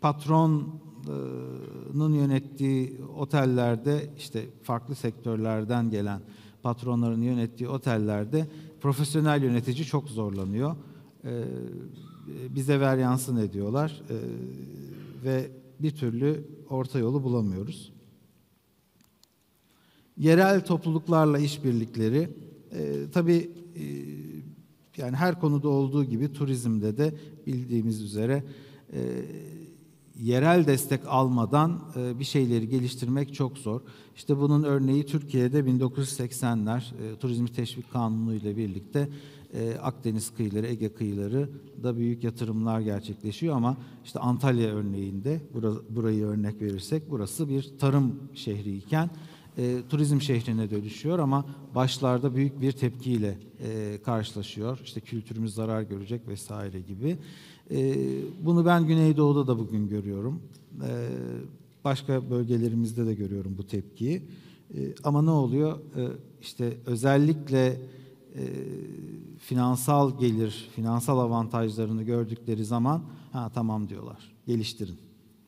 patronun yönettiği otellerde işte farklı sektörlerden gelen patronların yönettiği otellerde profesyonel yönetici çok zorlanıyor. E, bize ver yansın ediyorlar e, ve bir türlü orta yolu bulamıyoruz. Yerel topluluklarla işbirlikleri e, tabii e, yani her konuda olduğu gibi turizmde de bildiğimiz üzere e, yerel destek almadan e, bir şeyleri geliştirmek çok zor. İşte bunun örneği Türkiye'de 1980'ler e, Turizm Teşvik Kanunu ile birlikte e, Akdeniz kıyıları, Ege kıyıları da büyük yatırımlar gerçekleşiyor ama işte Antalya örneğinde bura, burayı örnek verirsek burası bir tarım şehri iken e, turizm şehrine dönüşüyor ama başlarda büyük bir tepkiyle e, karşılaşıyor. İşte kültürümüz zarar görecek vesaire gibi. E, bunu ben Güneydoğu'da da bugün görüyorum. E, başka bölgelerimizde de görüyorum bu tepkiyi. E, ama ne oluyor? E, işte özellikle e, finansal gelir, finansal avantajlarını gördükleri zaman ha tamam diyorlar. Geliştirin.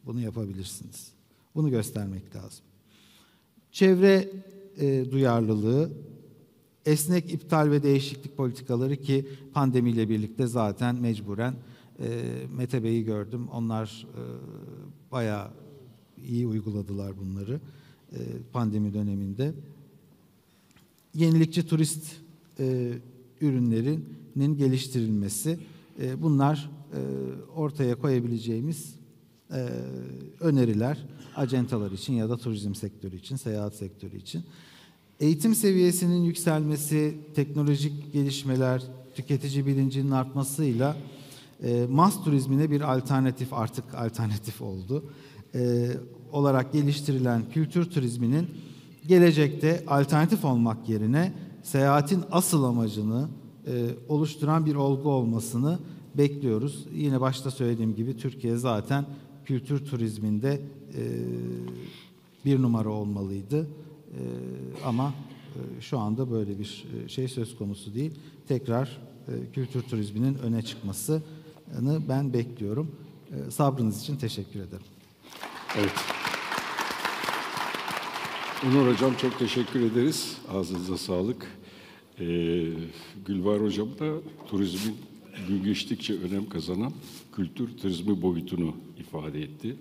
Bunu yapabilirsiniz. Bunu göstermek lazım. Çevre e, duyarlılığı, esnek iptal ve değişiklik politikaları ki pandemiyle birlikte zaten mecburen e, Mete Bey'i gördüm. Onlar e, bayağı iyi uyguladılar bunları e, pandemi döneminde. Yenilikçi turist e, ürünlerinin geliştirilmesi, e, bunlar e, ortaya koyabileceğimiz e, öneriler acentalar için ya da turizm sektörü için, seyahat sektörü için. Eğitim seviyesinin yükselmesi, teknolojik gelişmeler, tüketici bilincinin artmasıyla e, mas turizmine bir alternatif artık alternatif oldu. E, olarak geliştirilen kültür turizminin gelecekte alternatif olmak yerine seyahatin asıl amacını e, oluşturan bir olgu olmasını bekliyoruz. Yine başta söylediğim gibi Türkiye zaten kültür turizminde e, bir numara olmalıydı. E, ama şu anda böyle bir şey söz konusu değil. Tekrar kültür turizminin öne çıkmasını ben bekliyorum. E, sabrınız için teşekkür ederim. Evet. Onur Hocam çok teşekkür ederiz. Ağzınıza sağlık. Ee, Gülvar Hocam da turizmin gün geçtikçe önem kazanan kültür turizmi boyutunu ifade etti.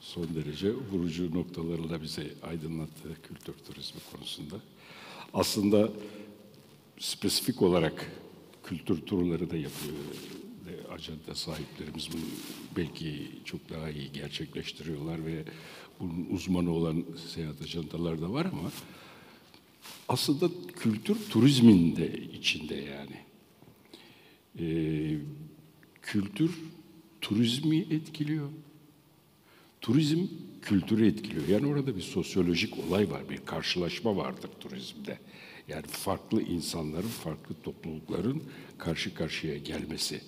Son derece vurucu noktalarla bize aydınlattı kültür turizmi konusunda. Aslında spesifik olarak kültür turları da yapıyor. Ajanda sahiplerimiz bunu belki çok daha iyi gerçekleştiriyorlar ve bunun uzmanı olan seyahat ajantalar da var ama aslında kültür turizmin de içinde yani. Ee, kültür turizmi etkiliyor. Turizm kültürü etkiliyor. Yani orada bir sosyolojik olay var, bir karşılaşma vardır turizmde. Yani farklı insanların, farklı toplulukların karşı karşıya gelmesi.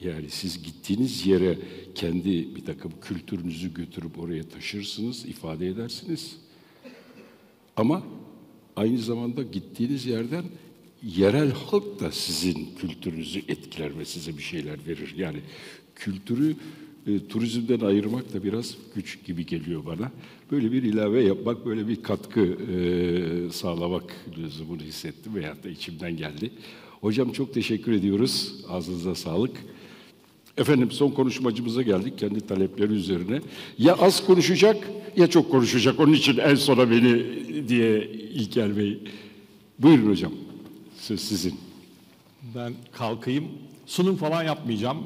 Yani siz gittiğiniz yere kendi bir takım kültürünüzü götürüp oraya taşırsınız, ifade edersiniz. Ama aynı zamanda gittiğiniz yerden yerel halk da sizin kültürünüzü etkiler ve size bir şeyler verir. Yani kültürü e, turizmden ayırmak da biraz güç gibi geliyor bana. Böyle bir ilave yapmak, böyle bir katkı e, sağlamak lüzumunu hissettim veyahut da içimden geldi. Hocam çok teşekkür ediyoruz. Ağzınıza sağlık. Efendim son konuşmacımıza geldik kendi talepleri üzerine. Ya az konuşacak ya çok konuşacak. Onun için en sona beni diye İlker Bey. Buyurun hocam. Söz sizin. Ben kalkayım. Sunum falan yapmayacağım.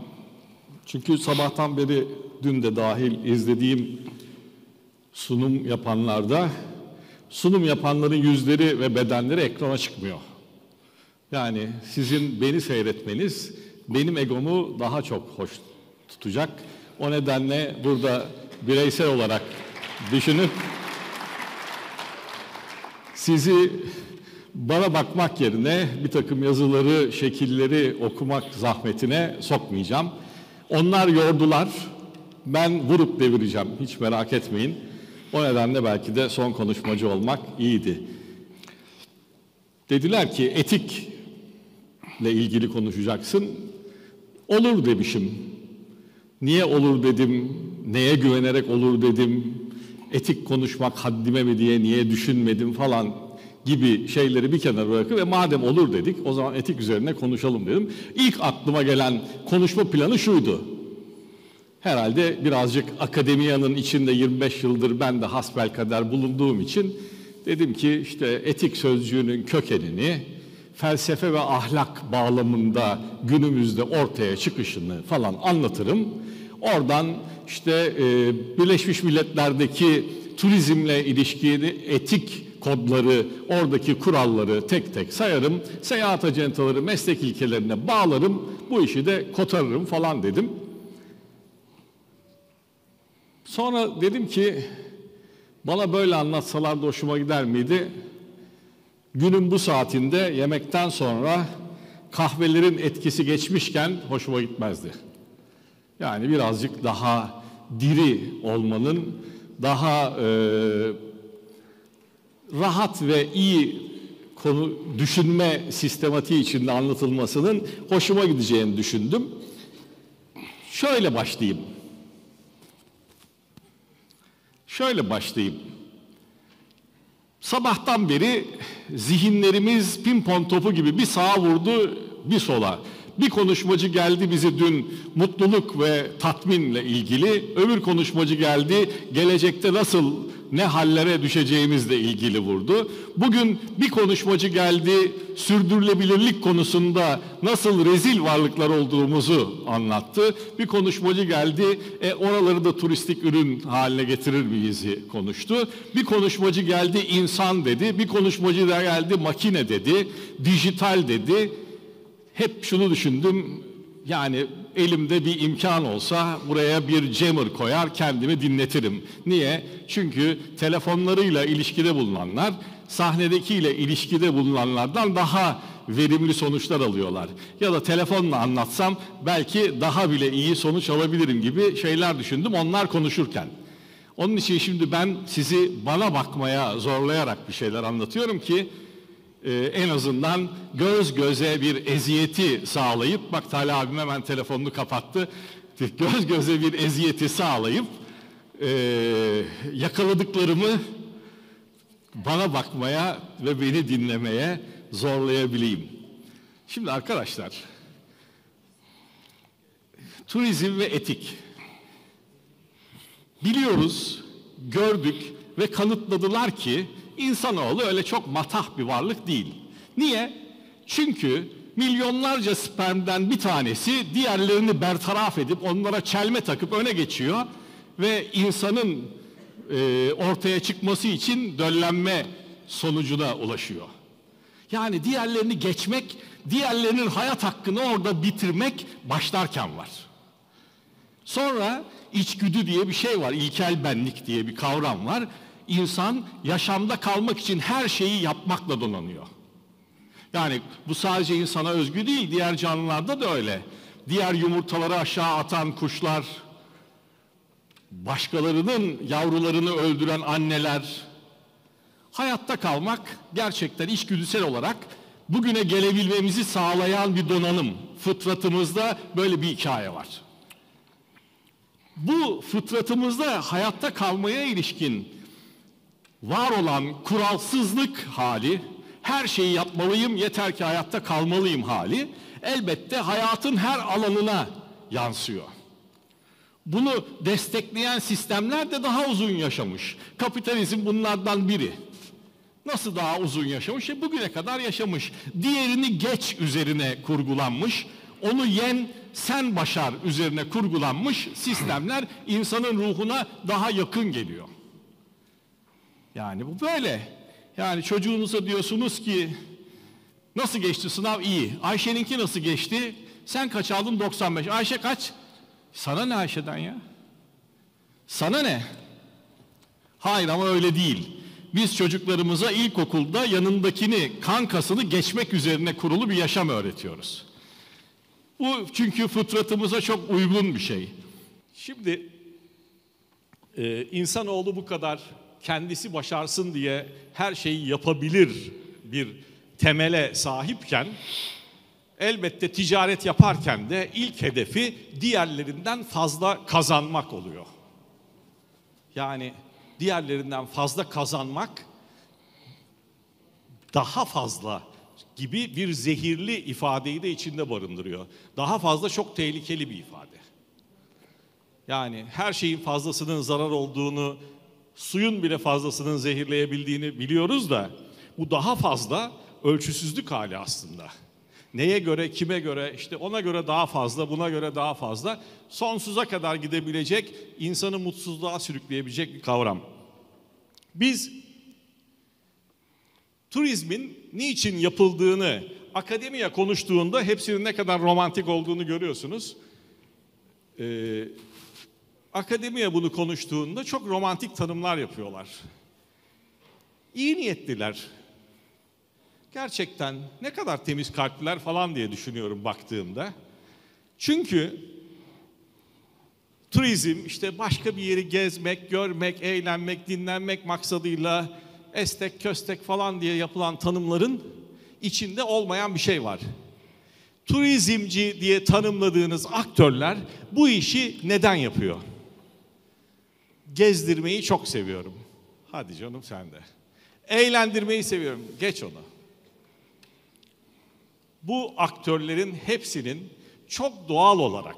Çünkü sabahtan beri dün de dahil izlediğim sunum yapanlarda sunum yapanların yüzleri ve bedenleri ekrana çıkmıyor. Yani sizin beni seyretmeniz benim egomu daha çok hoş tutacak. O nedenle burada bireysel olarak düşünüp sizi bana bakmak yerine bir takım yazıları, şekilleri okumak zahmetine sokmayacağım. Onlar yordular. Ben vurup devireceğim. Hiç merak etmeyin. O nedenle belki de son konuşmacı olmak iyiydi. Dediler ki etikle ilgili konuşacaksın. Olur demişim. Niye olur dedim, neye güvenerek olur dedim, etik konuşmak haddime mi diye niye düşünmedim falan gibi şeyleri bir kenara bırakıp ve madem olur dedik o zaman etik üzerine konuşalım dedim. İlk aklıma gelen konuşma planı şuydu. Herhalde birazcık akademiyanın içinde 25 yıldır ben de hasbel kadar bulunduğum için dedim ki işte etik sözcüğünün kökenini, felsefe ve ahlak bağlamında günümüzde ortaya çıkışını falan anlatırım. Oradan işte e, Birleşmiş Milletler'deki turizmle ilişkili etik kodları, oradaki kuralları tek tek sayarım. Seyahat ajantaları meslek ilkelerine bağlarım. Bu işi de kotarırım falan dedim. Sonra dedim ki bana böyle anlatsalar da hoşuma gider miydi? Günün bu saatinde yemekten sonra kahvelerin etkisi geçmişken hoşuma gitmezdi. Yani birazcık daha diri olmanın, daha e, rahat ve iyi konu düşünme sistematiği içinde anlatılmasının hoşuma gideceğini düşündüm. Şöyle başlayayım. Şöyle başlayayım. Sabahtan beri zihinlerimiz pimpon topu gibi bir sağa vurdu, bir sola. Bir konuşmacı geldi bizi dün mutluluk ve tatminle ilgili, öbür konuşmacı geldi gelecekte nasıl ne hallere düşeceğimizle ilgili vurdu. Bugün bir konuşmacı geldi sürdürülebilirlik konusunda nasıl rezil varlıklar olduğumuzu anlattı. Bir konuşmacı geldi e, oraları da turistik ürün haline getirir miyiz'i konuştu. Bir konuşmacı geldi insan dedi. Bir konuşmacı da geldi makine dedi. Dijital dedi. Hep şunu düşündüm yani elimde bir imkan olsa buraya bir jammer koyar kendimi dinletirim. Niye? Çünkü telefonlarıyla ilişkide bulunanlar sahnedekiyle ilişkide bulunanlardan daha verimli sonuçlar alıyorlar. Ya da telefonla anlatsam belki daha bile iyi sonuç alabilirim gibi şeyler düşündüm onlar konuşurken. Onun için şimdi ben sizi bana bakmaya zorlayarak bir şeyler anlatıyorum ki e, en azından göz göze bir eziyeti sağlayıp, bak Talha abim hemen telefonunu kapattı, göz göze bir eziyeti sağlayıp, e, yakaladıklarımı bana bakmaya ve beni dinlemeye zorlayabileyim. Şimdi arkadaşlar, turizm ve etik. Biliyoruz, gördük ve kanıtladılar ki insanoğlu öyle çok matah bir varlık değil. Niye? Çünkü milyonlarca spermden bir tanesi diğerlerini bertaraf edip onlara çelme takıp öne geçiyor ve insanın e, ortaya çıkması için döllenme sonucuna ulaşıyor. Yani diğerlerini geçmek, diğerlerinin hayat hakkını orada bitirmek başlarken var. Sonra içgüdü diye bir şey var, ilkel benlik diye bir kavram var. İnsan yaşamda kalmak için her şeyi yapmakla donanıyor. Yani bu sadece insana özgü değil, diğer canlılarda da öyle. Diğer yumurtaları aşağı atan kuşlar, başkalarının yavrularını öldüren anneler, hayatta kalmak gerçekten içgüdüsel olarak bugüne gelebilmemizi sağlayan bir donanım. Fıtratımızda böyle bir hikaye var. Bu fıtratımızda hayatta kalmaya ilişkin var olan kuralsızlık hali, her şeyi yapmalıyım yeter ki hayatta kalmalıyım hali elbette hayatın her alanına yansıyor. Bunu destekleyen sistemler de daha uzun yaşamış. Kapitalizm bunlardan biri. Nasıl daha uzun yaşamış? E bugüne kadar yaşamış. Diğerini geç üzerine kurgulanmış. Onu yen sen başar üzerine kurgulanmış sistemler insanın ruhuna daha yakın geliyor. Yani bu böyle. Yani çocuğunuza diyorsunuz ki nasıl geçti sınav iyi. Ayşe'ninki nasıl geçti? Sen kaç aldın 95. Ayşe kaç? Sana ne Ayşe'den ya? Sana ne? Hayır ama öyle değil. Biz çocuklarımıza ilkokulda yanındakini, kankasını geçmek üzerine kurulu bir yaşam öğretiyoruz. Bu çünkü fıtratımıza çok uygun bir şey. Şimdi e, insanoğlu bu kadar kendisi başarsın diye her şeyi yapabilir bir temele sahipken elbette ticaret yaparken de ilk hedefi diğerlerinden fazla kazanmak oluyor. Yani diğerlerinden fazla kazanmak daha fazla gibi bir zehirli ifadeyi de içinde barındırıyor. Daha fazla çok tehlikeli bir ifade. Yani her şeyin fazlasının zarar olduğunu, suyun bile fazlasının zehirleyebildiğini biliyoruz da bu daha fazla ölçüsüzlük hali aslında. Neye göre, kime göre, işte ona göre daha fazla, buna göre daha fazla, sonsuza kadar gidebilecek, insanı mutsuzluğa sürükleyebilecek bir kavram. Biz turizmin niçin yapıldığını akademiye konuştuğunda hepsinin ne kadar romantik olduğunu görüyorsunuz. Ee, akademiye bunu konuştuğunda çok romantik tanımlar yapıyorlar. İyi niyetliler. Gerçekten ne kadar temiz kalpliler falan diye düşünüyorum baktığımda. Çünkü turizm işte başka bir yeri gezmek, görmek, eğlenmek, dinlenmek maksadıyla estek köstek falan diye yapılan tanımların içinde olmayan bir şey var. Turizmci diye tanımladığınız aktörler bu işi neden yapıyor? Gezdirmeyi çok seviyorum. Hadi canım sen de. Eğlendirmeyi seviyorum. Geç onu. Bu aktörlerin hepsinin çok doğal olarak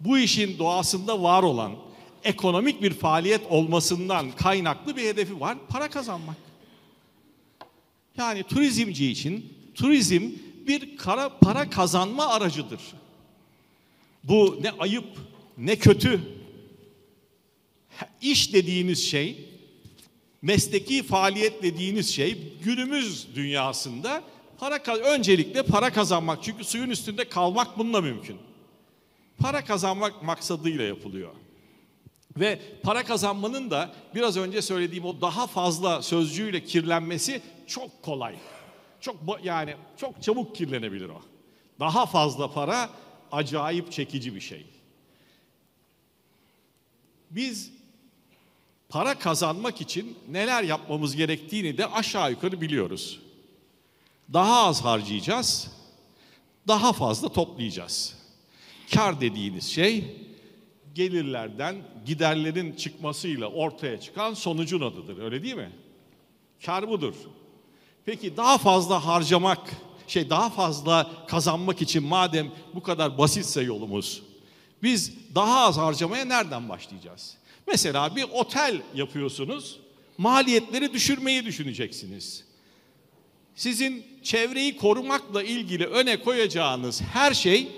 bu işin doğasında var olan ekonomik bir faaliyet olmasından kaynaklı bir hedefi var. Para kazanmak. Yani turizmci için turizm bir kara para kazanma aracıdır. Bu ne ayıp ne kötü. İş dediğiniz şey, mesleki faaliyet dediğiniz şey günümüz dünyasında para öncelikle para kazanmak. Çünkü suyun üstünde kalmak bununla mümkün. Para kazanmak maksadıyla yapılıyor. Ve para kazanmanın da biraz önce söylediğim o daha fazla sözcüğüyle kirlenmesi çok kolay. Çok yani çok çabuk kirlenebilir o. Daha fazla para acayip çekici bir şey. Biz para kazanmak için neler yapmamız gerektiğini de aşağı yukarı biliyoruz. Daha az harcayacağız, daha fazla toplayacağız. Kar dediğiniz şey gelirlerden giderlerin çıkmasıyla ortaya çıkan sonucun adıdır. Öyle değil mi? Kar budur. Peki daha fazla harcamak, şey daha fazla kazanmak için madem bu kadar basitse yolumuz, biz daha az harcamaya nereden başlayacağız? Mesela bir otel yapıyorsunuz, maliyetleri düşürmeyi düşüneceksiniz. Sizin çevreyi korumakla ilgili öne koyacağınız her şey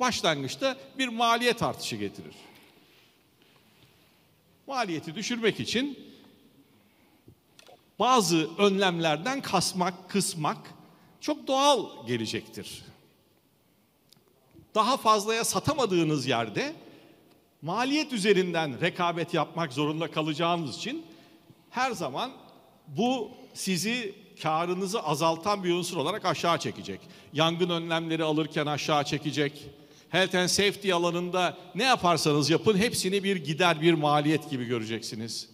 başlangıçta bir maliyet artışı getirir. Maliyeti düşürmek için bazı önlemlerden kasmak, kısmak çok doğal gelecektir. Daha fazlaya satamadığınız yerde maliyet üzerinden rekabet yapmak zorunda kalacağınız için her zaman bu sizi karınızı azaltan bir unsur olarak aşağı çekecek. Yangın önlemleri alırken aşağı çekecek. Health and safety alanında ne yaparsanız yapın hepsini bir gider, bir maliyet gibi göreceksiniz.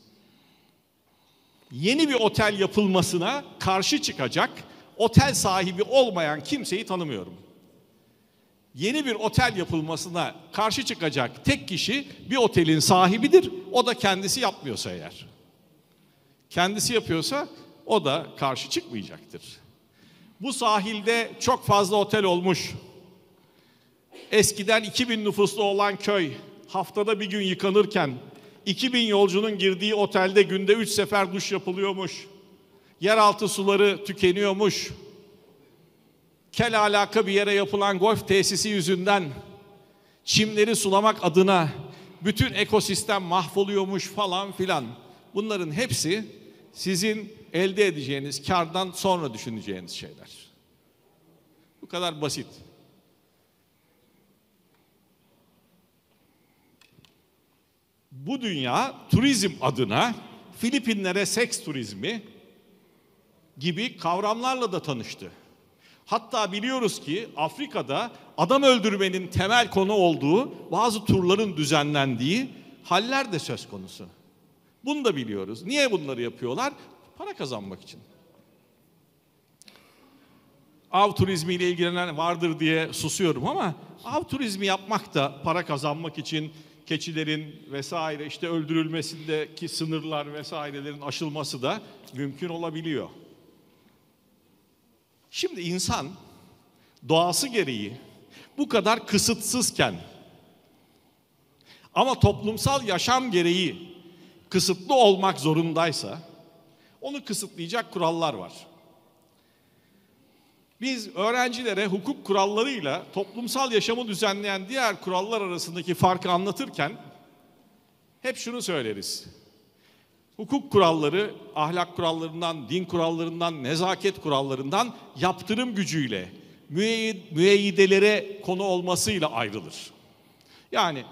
Yeni bir otel yapılmasına karşı çıkacak otel sahibi olmayan kimseyi tanımıyorum. Yeni bir otel yapılmasına karşı çıkacak tek kişi bir otelin sahibidir. O da kendisi yapmıyorsa eğer. Kendisi yapıyorsa o da karşı çıkmayacaktır. Bu sahilde çok fazla otel olmuş. Eskiden 2000 nüfuslu olan köy haftada bir gün yıkanırken 2000 yolcunun girdiği otelde günde 3 sefer duş yapılıyormuş. Yeraltı suları tükeniyormuş. Kel alaka bir yere yapılan golf tesisi yüzünden çimleri sulamak adına bütün ekosistem mahvoluyormuş falan filan. Bunların hepsi sizin elde edeceğiniz kardan sonra düşüneceğiniz şeyler. Bu kadar basit. Bu dünya turizm adına Filipinlere seks turizmi gibi kavramlarla da tanıştı. Hatta biliyoruz ki Afrika'da adam öldürmenin temel konu olduğu bazı turların düzenlendiği haller de söz konusu. Bunu da biliyoruz. Niye bunları yapıyorlar? Para kazanmak için. Av turizmiyle ilgilenen vardır diye susuyorum ama av turizmi yapmak da para kazanmak için keçilerin vesaire işte öldürülmesindeki sınırlar vesairelerin aşılması da mümkün olabiliyor. Şimdi insan doğası gereği bu kadar kısıtsızken ama toplumsal yaşam gereği kısıtlı olmak zorundaysa onu kısıtlayacak kurallar var. Biz öğrencilere hukuk kurallarıyla toplumsal yaşamı düzenleyen diğer kurallar arasındaki farkı anlatırken hep şunu söyleriz. Hukuk kuralları ahlak kurallarından, din kurallarından, nezaket kurallarından yaptırım gücüyle, müeyyidelere konu olmasıyla ayrılır. Yani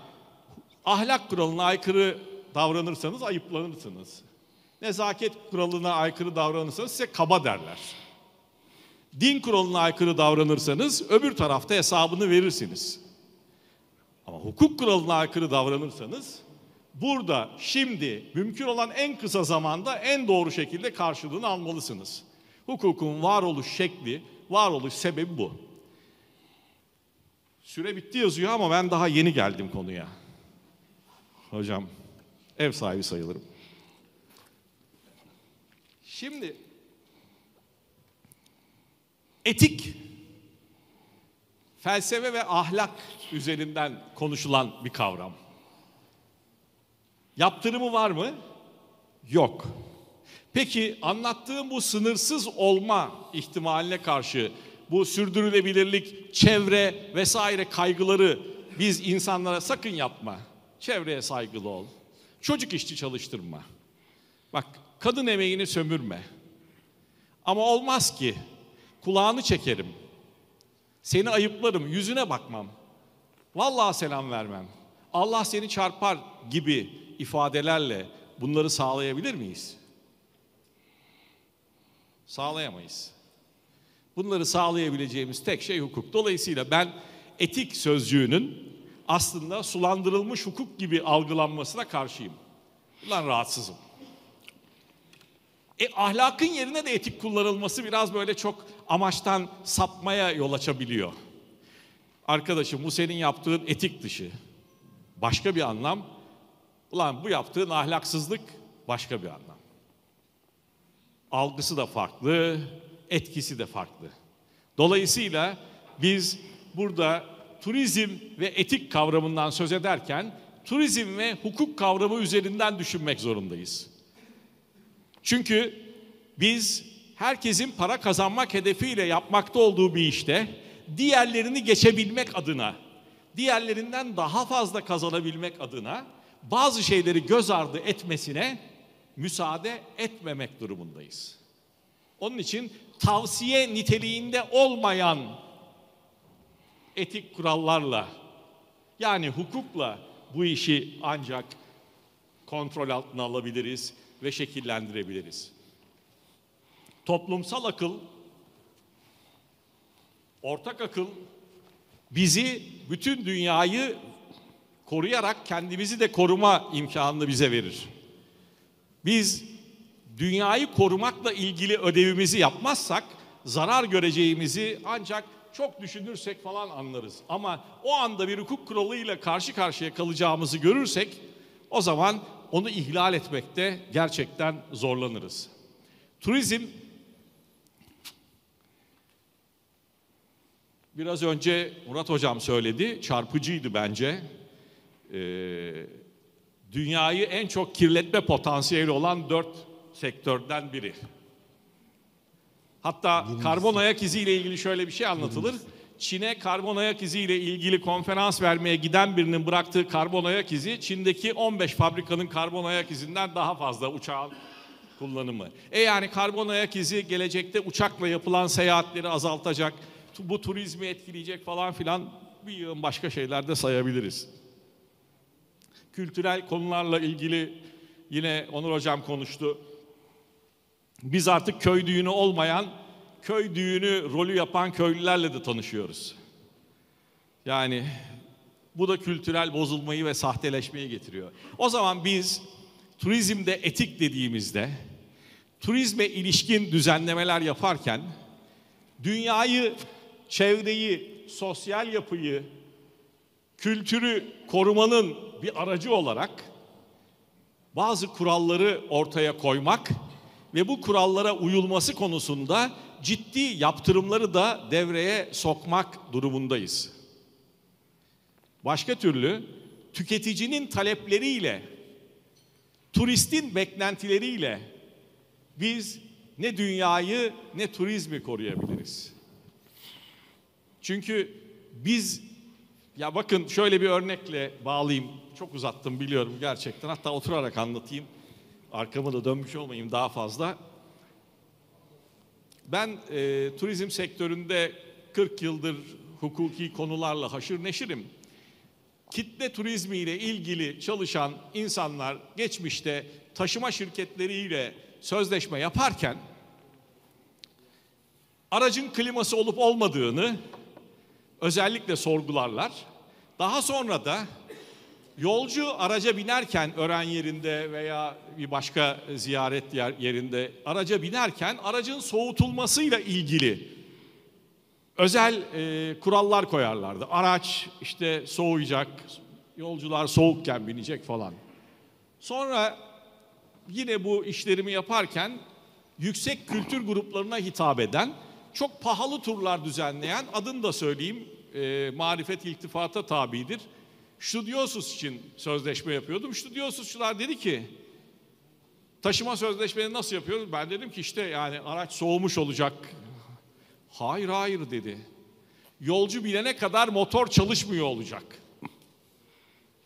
ahlak kuralına aykırı davranırsanız ayıplanırsınız. Nezaket kuralına aykırı davranırsanız size kaba derler. Din kuralına aykırı davranırsanız öbür tarafta hesabını verirsiniz. Ama hukuk kuralına aykırı davranırsanız burada şimdi mümkün olan en kısa zamanda en doğru şekilde karşılığını almalısınız. Hukukun varoluş şekli, varoluş sebebi bu. Süre bitti yazıyor ama ben daha yeni geldim konuya. Hocam ev sahibi sayılırım. Şimdi etik felsefe ve ahlak üzerinden konuşulan bir kavram. Yaptırımı var mı? Yok. Peki anlattığım bu sınırsız olma ihtimaline karşı bu sürdürülebilirlik, çevre vesaire kaygıları biz insanlara sakın yapma. Çevreye saygılı ol. Çocuk işçi çalıştırma. Bak kadın emeğini sömürme. Ama olmaz ki kulağını çekerim. Seni ayıplarım, yüzüne bakmam. Vallahi selam vermem. Allah seni çarpar gibi ifadelerle bunları sağlayabilir miyiz? Sağlayamayız. Bunları sağlayabileceğimiz tek şey hukuk. Dolayısıyla ben etik sözcüğünün aslında sulandırılmış hukuk gibi algılanmasına karşıyım. Bundan rahatsızım. E, ahlakın yerine de etik kullanılması biraz böyle çok amaçtan sapmaya yol açabiliyor. Arkadaşım bu senin yaptığın etik dışı. başka bir anlam. Ulan bu yaptığın ahlaksızlık başka bir anlam. Algısı da farklı, etkisi de farklı. Dolayısıyla biz burada turizm ve etik kavramından söz ederken turizm ve hukuk kavramı üzerinden düşünmek zorundayız. Çünkü biz herkesin para kazanmak hedefiyle yapmakta olduğu bir işte diğerlerini geçebilmek adına, diğerlerinden daha fazla kazanabilmek adına bazı şeyleri göz ardı etmesine müsaade etmemek durumundayız. Onun için tavsiye niteliğinde olmayan etik kurallarla yani hukukla bu işi ancak kontrol altına alabiliriz ve şekillendirebiliriz. Toplumsal akıl, ortak akıl bizi bütün dünyayı koruyarak kendimizi de koruma imkanını bize verir. Biz dünyayı korumakla ilgili ödevimizi yapmazsak zarar göreceğimizi ancak çok düşünürsek falan anlarız. Ama o anda bir hukuk kuralıyla karşı karşıya kalacağımızı görürsek o zaman onu ihlal etmekte gerçekten zorlanırız. Turizm biraz önce Murat Hocam söyledi, çarpıcıydı bence. Ee, dünyayı en çok kirletme potansiyeli olan dört sektörden biri. Hatta karbon ayak izi ile ilgili şöyle bir şey anlatılır. Çin'e karbon ayak izi ile ilgili konferans vermeye giden birinin bıraktığı karbon ayak izi Çin'deki 15 fabrikanın karbon ayak izinden daha fazla uçağın kullanımı. E yani karbon ayak izi gelecekte uçakla yapılan seyahatleri azaltacak, bu turizmi etkileyecek falan filan bir yığın başka şeyler de sayabiliriz. Kültürel konularla ilgili yine Onur Hocam konuştu. Biz artık köy düğünü olmayan, köy düğünü rolü yapan köylülerle de tanışıyoruz. Yani bu da kültürel bozulmayı ve sahteleşmeyi getiriyor. O zaman biz turizmde etik dediğimizde, turizme ilişkin düzenlemeler yaparken dünyayı, çevreyi, sosyal yapıyı, kültürü korumanın bir aracı olarak bazı kuralları ortaya koymak ve bu kurallara uyulması konusunda ciddi yaptırımları da devreye sokmak durumundayız. Başka türlü tüketicinin talepleriyle, turistin beklentileriyle biz ne dünyayı ne turizmi koruyabiliriz. Çünkü biz ya bakın şöyle bir örnekle bağlayayım. Çok uzattım biliyorum gerçekten. Hatta oturarak anlatayım. Arkamı da dönmüş olmayayım daha fazla. Ben e, turizm sektöründe 40 yıldır hukuki konularla haşır neşirim. Kitle turizmi ile ilgili çalışan insanlar geçmişte taşıma şirketleriyle sözleşme yaparken aracın kliması olup olmadığını özellikle sorgularlar. Daha sonra da yolcu araca binerken öğren yerinde veya bir başka ziyaret yer, yerinde araca binerken aracın soğutulmasıyla ilgili özel e, kurallar koyarlardı. Araç işte soğuyacak, yolcular soğukken binecek falan. Sonra yine bu işlerimi yaparken yüksek kültür gruplarına hitap eden çok pahalı turlar düzenleyen adını da söyleyeyim e, marifet iltifata tabidir. Studiosus için sözleşme yapıyordum. Studiosusçular dedi ki taşıma sözleşmeni nasıl yapıyoruz? Ben dedim ki işte yani araç soğumuş olacak. Hayır hayır dedi. Yolcu bilene kadar motor çalışmıyor olacak.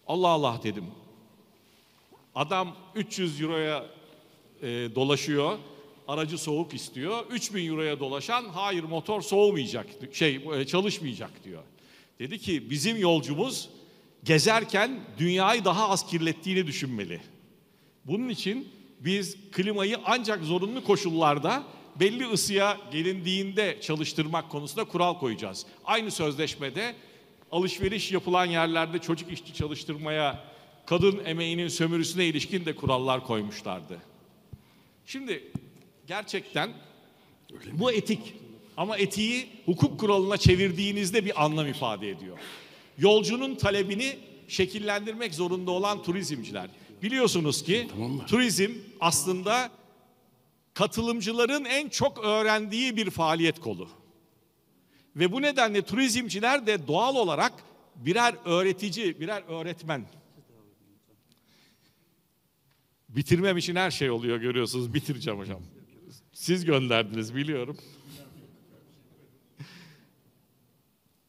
Allah Allah dedim. Adam 300 euroya e, dolaşıyor aracı soğuk istiyor. 3000 euroya dolaşan hayır motor soğumayacak, şey e, çalışmayacak diyor. Dedi ki bizim yolcumuz gezerken dünyayı daha az kirlettiğini düşünmeli. Bunun için biz klimayı ancak zorunlu koşullarda belli ısıya gelindiğinde çalıştırmak konusunda kural koyacağız. Aynı sözleşmede alışveriş yapılan yerlerde çocuk işçi çalıştırmaya, kadın emeğinin sömürüsüne ilişkin de kurallar koymuşlardı. Şimdi gerçekten bu etik ama etiği hukuk kuralına çevirdiğinizde bir anlam ifade ediyor. Yolcunun talebini şekillendirmek zorunda olan turizmciler. Biliyorsunuz ki turizm aslında katılımcıların en çok öğrendiği bir faaliyet kolu. Ve bu nedenle turizmciler de doğal olarak birer öğretici, birer öğretmen. Bitirmem için her şey oluyor görüyorsunuz. Bitireceğim hocam. Siz gönderdiniz biliyorum.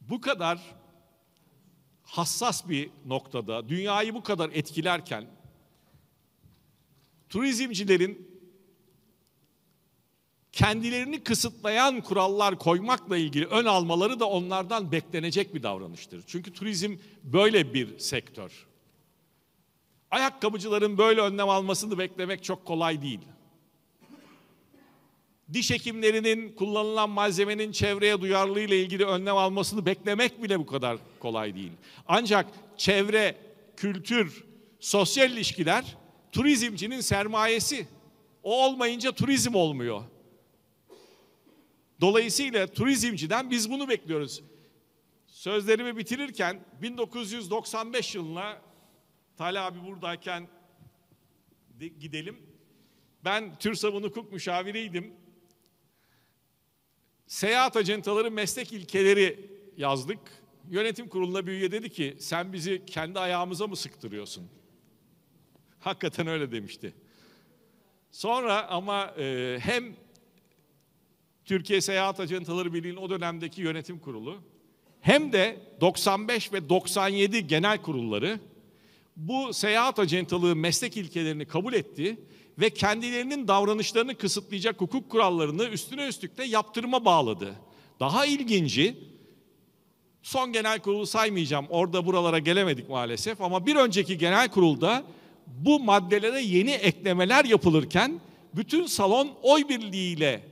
Bu kadar hassas bir noktada dünyayı bu kadar etkilerken turizmcilerin kendilerini kısıtlayan kurallar koymakla ilgili ön almaları da onlardan beklenecek bir davranıştır. Çünkü turizm böyle bir sektör. Ayakkabıcıların böyle önlem almasını beklemek çok kolay değil. Diş hekimlerinin kullanılan malzemenin çevreye duyarlılığı ile ilgili önlem almasını beklemek bile bu kadar kolay değil. Ancak çevre, kültür, sosyal ilişkiler turizmcinin sermayesi. O olmayınca turizm olmuyor. Dolayısıyla turizmciden biz bunu bekliyoruz. Sözlerimi bitirirken 1995 yılına Talha abi buradayken de, gidelim. Ben TÜRSAB'ın hukuk müşaviriydim. Seyahat acentaları meslek ilkeleri yazdık. Yönetim kuruluna bir üye dedi ki sen bizi kendi ayağımıza mı sıktırıyorsun? Hakikaten öyle demişti. Sonra ama e, hem Türkiye Seyahat Acentaları Birliği'nin o dönemdeki yönetim kurulu hem de 95 ve 97 genel kurulları bu seyahat acentalığı meslek ilkelerini kabul etti ve kendilerinin davranışlarını kısıtlayacak hukuk kurallarını üstüne üstlük de yaptırıma bağladı. Daha ilginci son genel kurulu saymayacağım orada buralara gelemedik maalesef ama bir önceki genel kurulda bu maddelere yeni eklemeler yapılırken bütün salon oy birliğiyle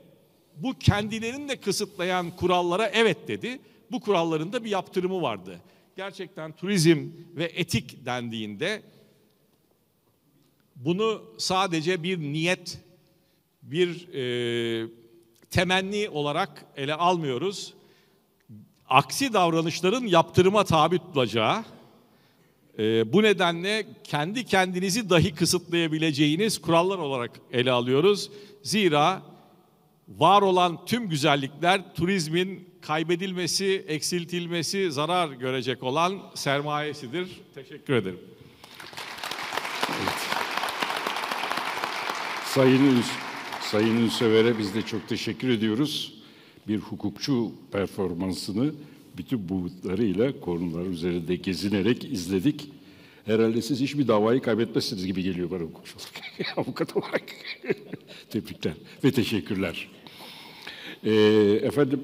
bu kendilerini de kısıtlayan kurallara evet dedi. Bu kuralların da bir yaptırımı vardı. Gerçekten turizm ve etik dendiğinde bunu sadece bir niyet, bir e, temenni olarak ele almıyoruz. Aksi davranışların yaptırıma tabi tutulacağı, e, bu nedenle kendi kendinizi dahi kısıtlayabileceğiniz kurallar olarak ele alıyoruz. Zira var olan tüm güzellikler turizmin kaybedilmesi, eksiltilmesi, zarar görecek olan sermayesidir. Teşekkür ederim. Sayın, Üns Sayın Ünsever'e biz de çok teşekkür ediyoruz. Bir hukukçu performansını bütün boyutlarıyla konular üzerinde gezinerek izledik. Herhalde siz hiçbir davayı kaybetmezsiniz gibi geliyor bana hukukçu olarak, (laughs) avukat olarak. (laughs) Tebrikler ve teşekkürler. Ee, efendim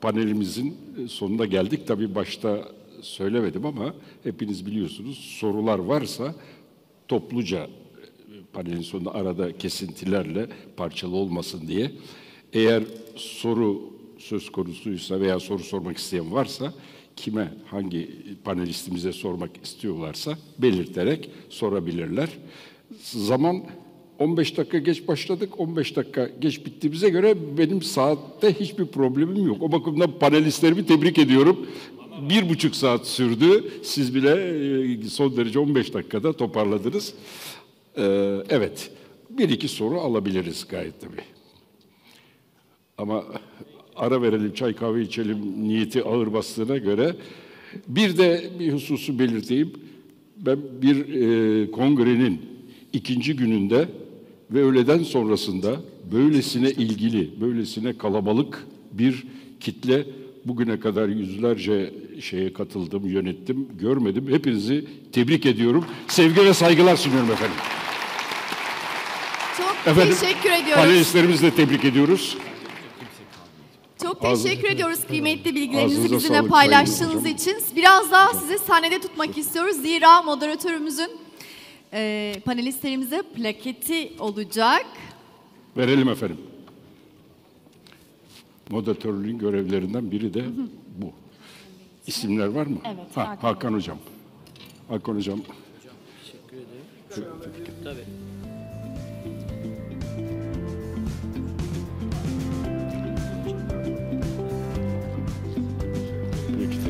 panelimizin sonuna geldik. Tabii başta söylemedim ama hepiniz biliyorsunuz sorular varsa topluca panelin sonunda arada kesintilerle parçalı olmasın diye. Eğer soru söz konusuysa veya soru sormak isteyen varsa kime, hangi panelistimize sormak istiyorlarsa belirterek sorabilirler. Zaman 15 dakika geç başladık, 15 dakika geç bittiğimize göre benim saatte hiçbir problemim yok. O bakımdan panelistlerimi tebrik ediyorum. Bir buçuk saat sürdü. Siz bile e, son derece 15 dakikada toparladınız. Ee, evet, bir iki soru alabiliriz gayet tabii. Ama ara verelim, çay kahve içelim niyeti ağır bastığına göre bir de bir hususu belirteyim. Ben bir e, kongrenin ikinci gününde ve öğleden sonrasında böylesine ilgili, böylesine kalabalık bir kitle bugüne kadar yüzlerce şeye katıldım, yönettim, görmedim. Hepinizi tebrik ediyorum. Sevgi ve saygılar sunuyorum efendim. Çok Efendim, teşekkür ediyoruz. Panelistlerimizi de tebrik ediyoruz. Çok Ağzınıza- teşekkür ediyoruz kıymetli bilgilerinizi Ağzınıza bizimle paylaştığınız için. Biraz daha sizi sahnede tutmak istiyoruz. Zira moderatörümüzün e, panelistlerimize plaketi olacak. Verelim efendim. Moderatörlüğün görevlerinden biri de bu. İsimler var mı? Evet, Ha, Hakan. Hakan Hocam. Hakan Hocam. Tabii.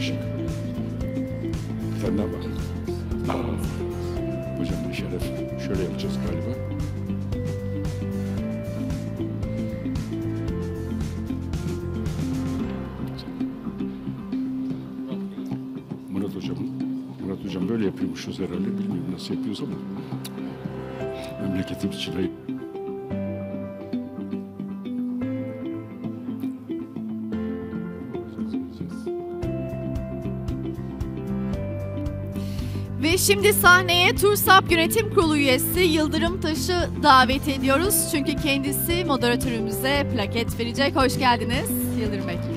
yaklaşık. Kendine bak. Aa, hocam bir şeref. Şöyle yapacağız galiba. Murat hocam, Murat hocam böyle yapıyormuşuz herhalde. Bilmiyorum nasıl yapıyoruz ama memleketimiz için hayır. Şimdi sahneye TURSAP Yönetim Kurulu üyesi Yıldırım Taş'ı davet ediyoruz. Çünkü kendisi moderatörümüze plaket verecek. Hoş geldiniz Yıldırım Bey.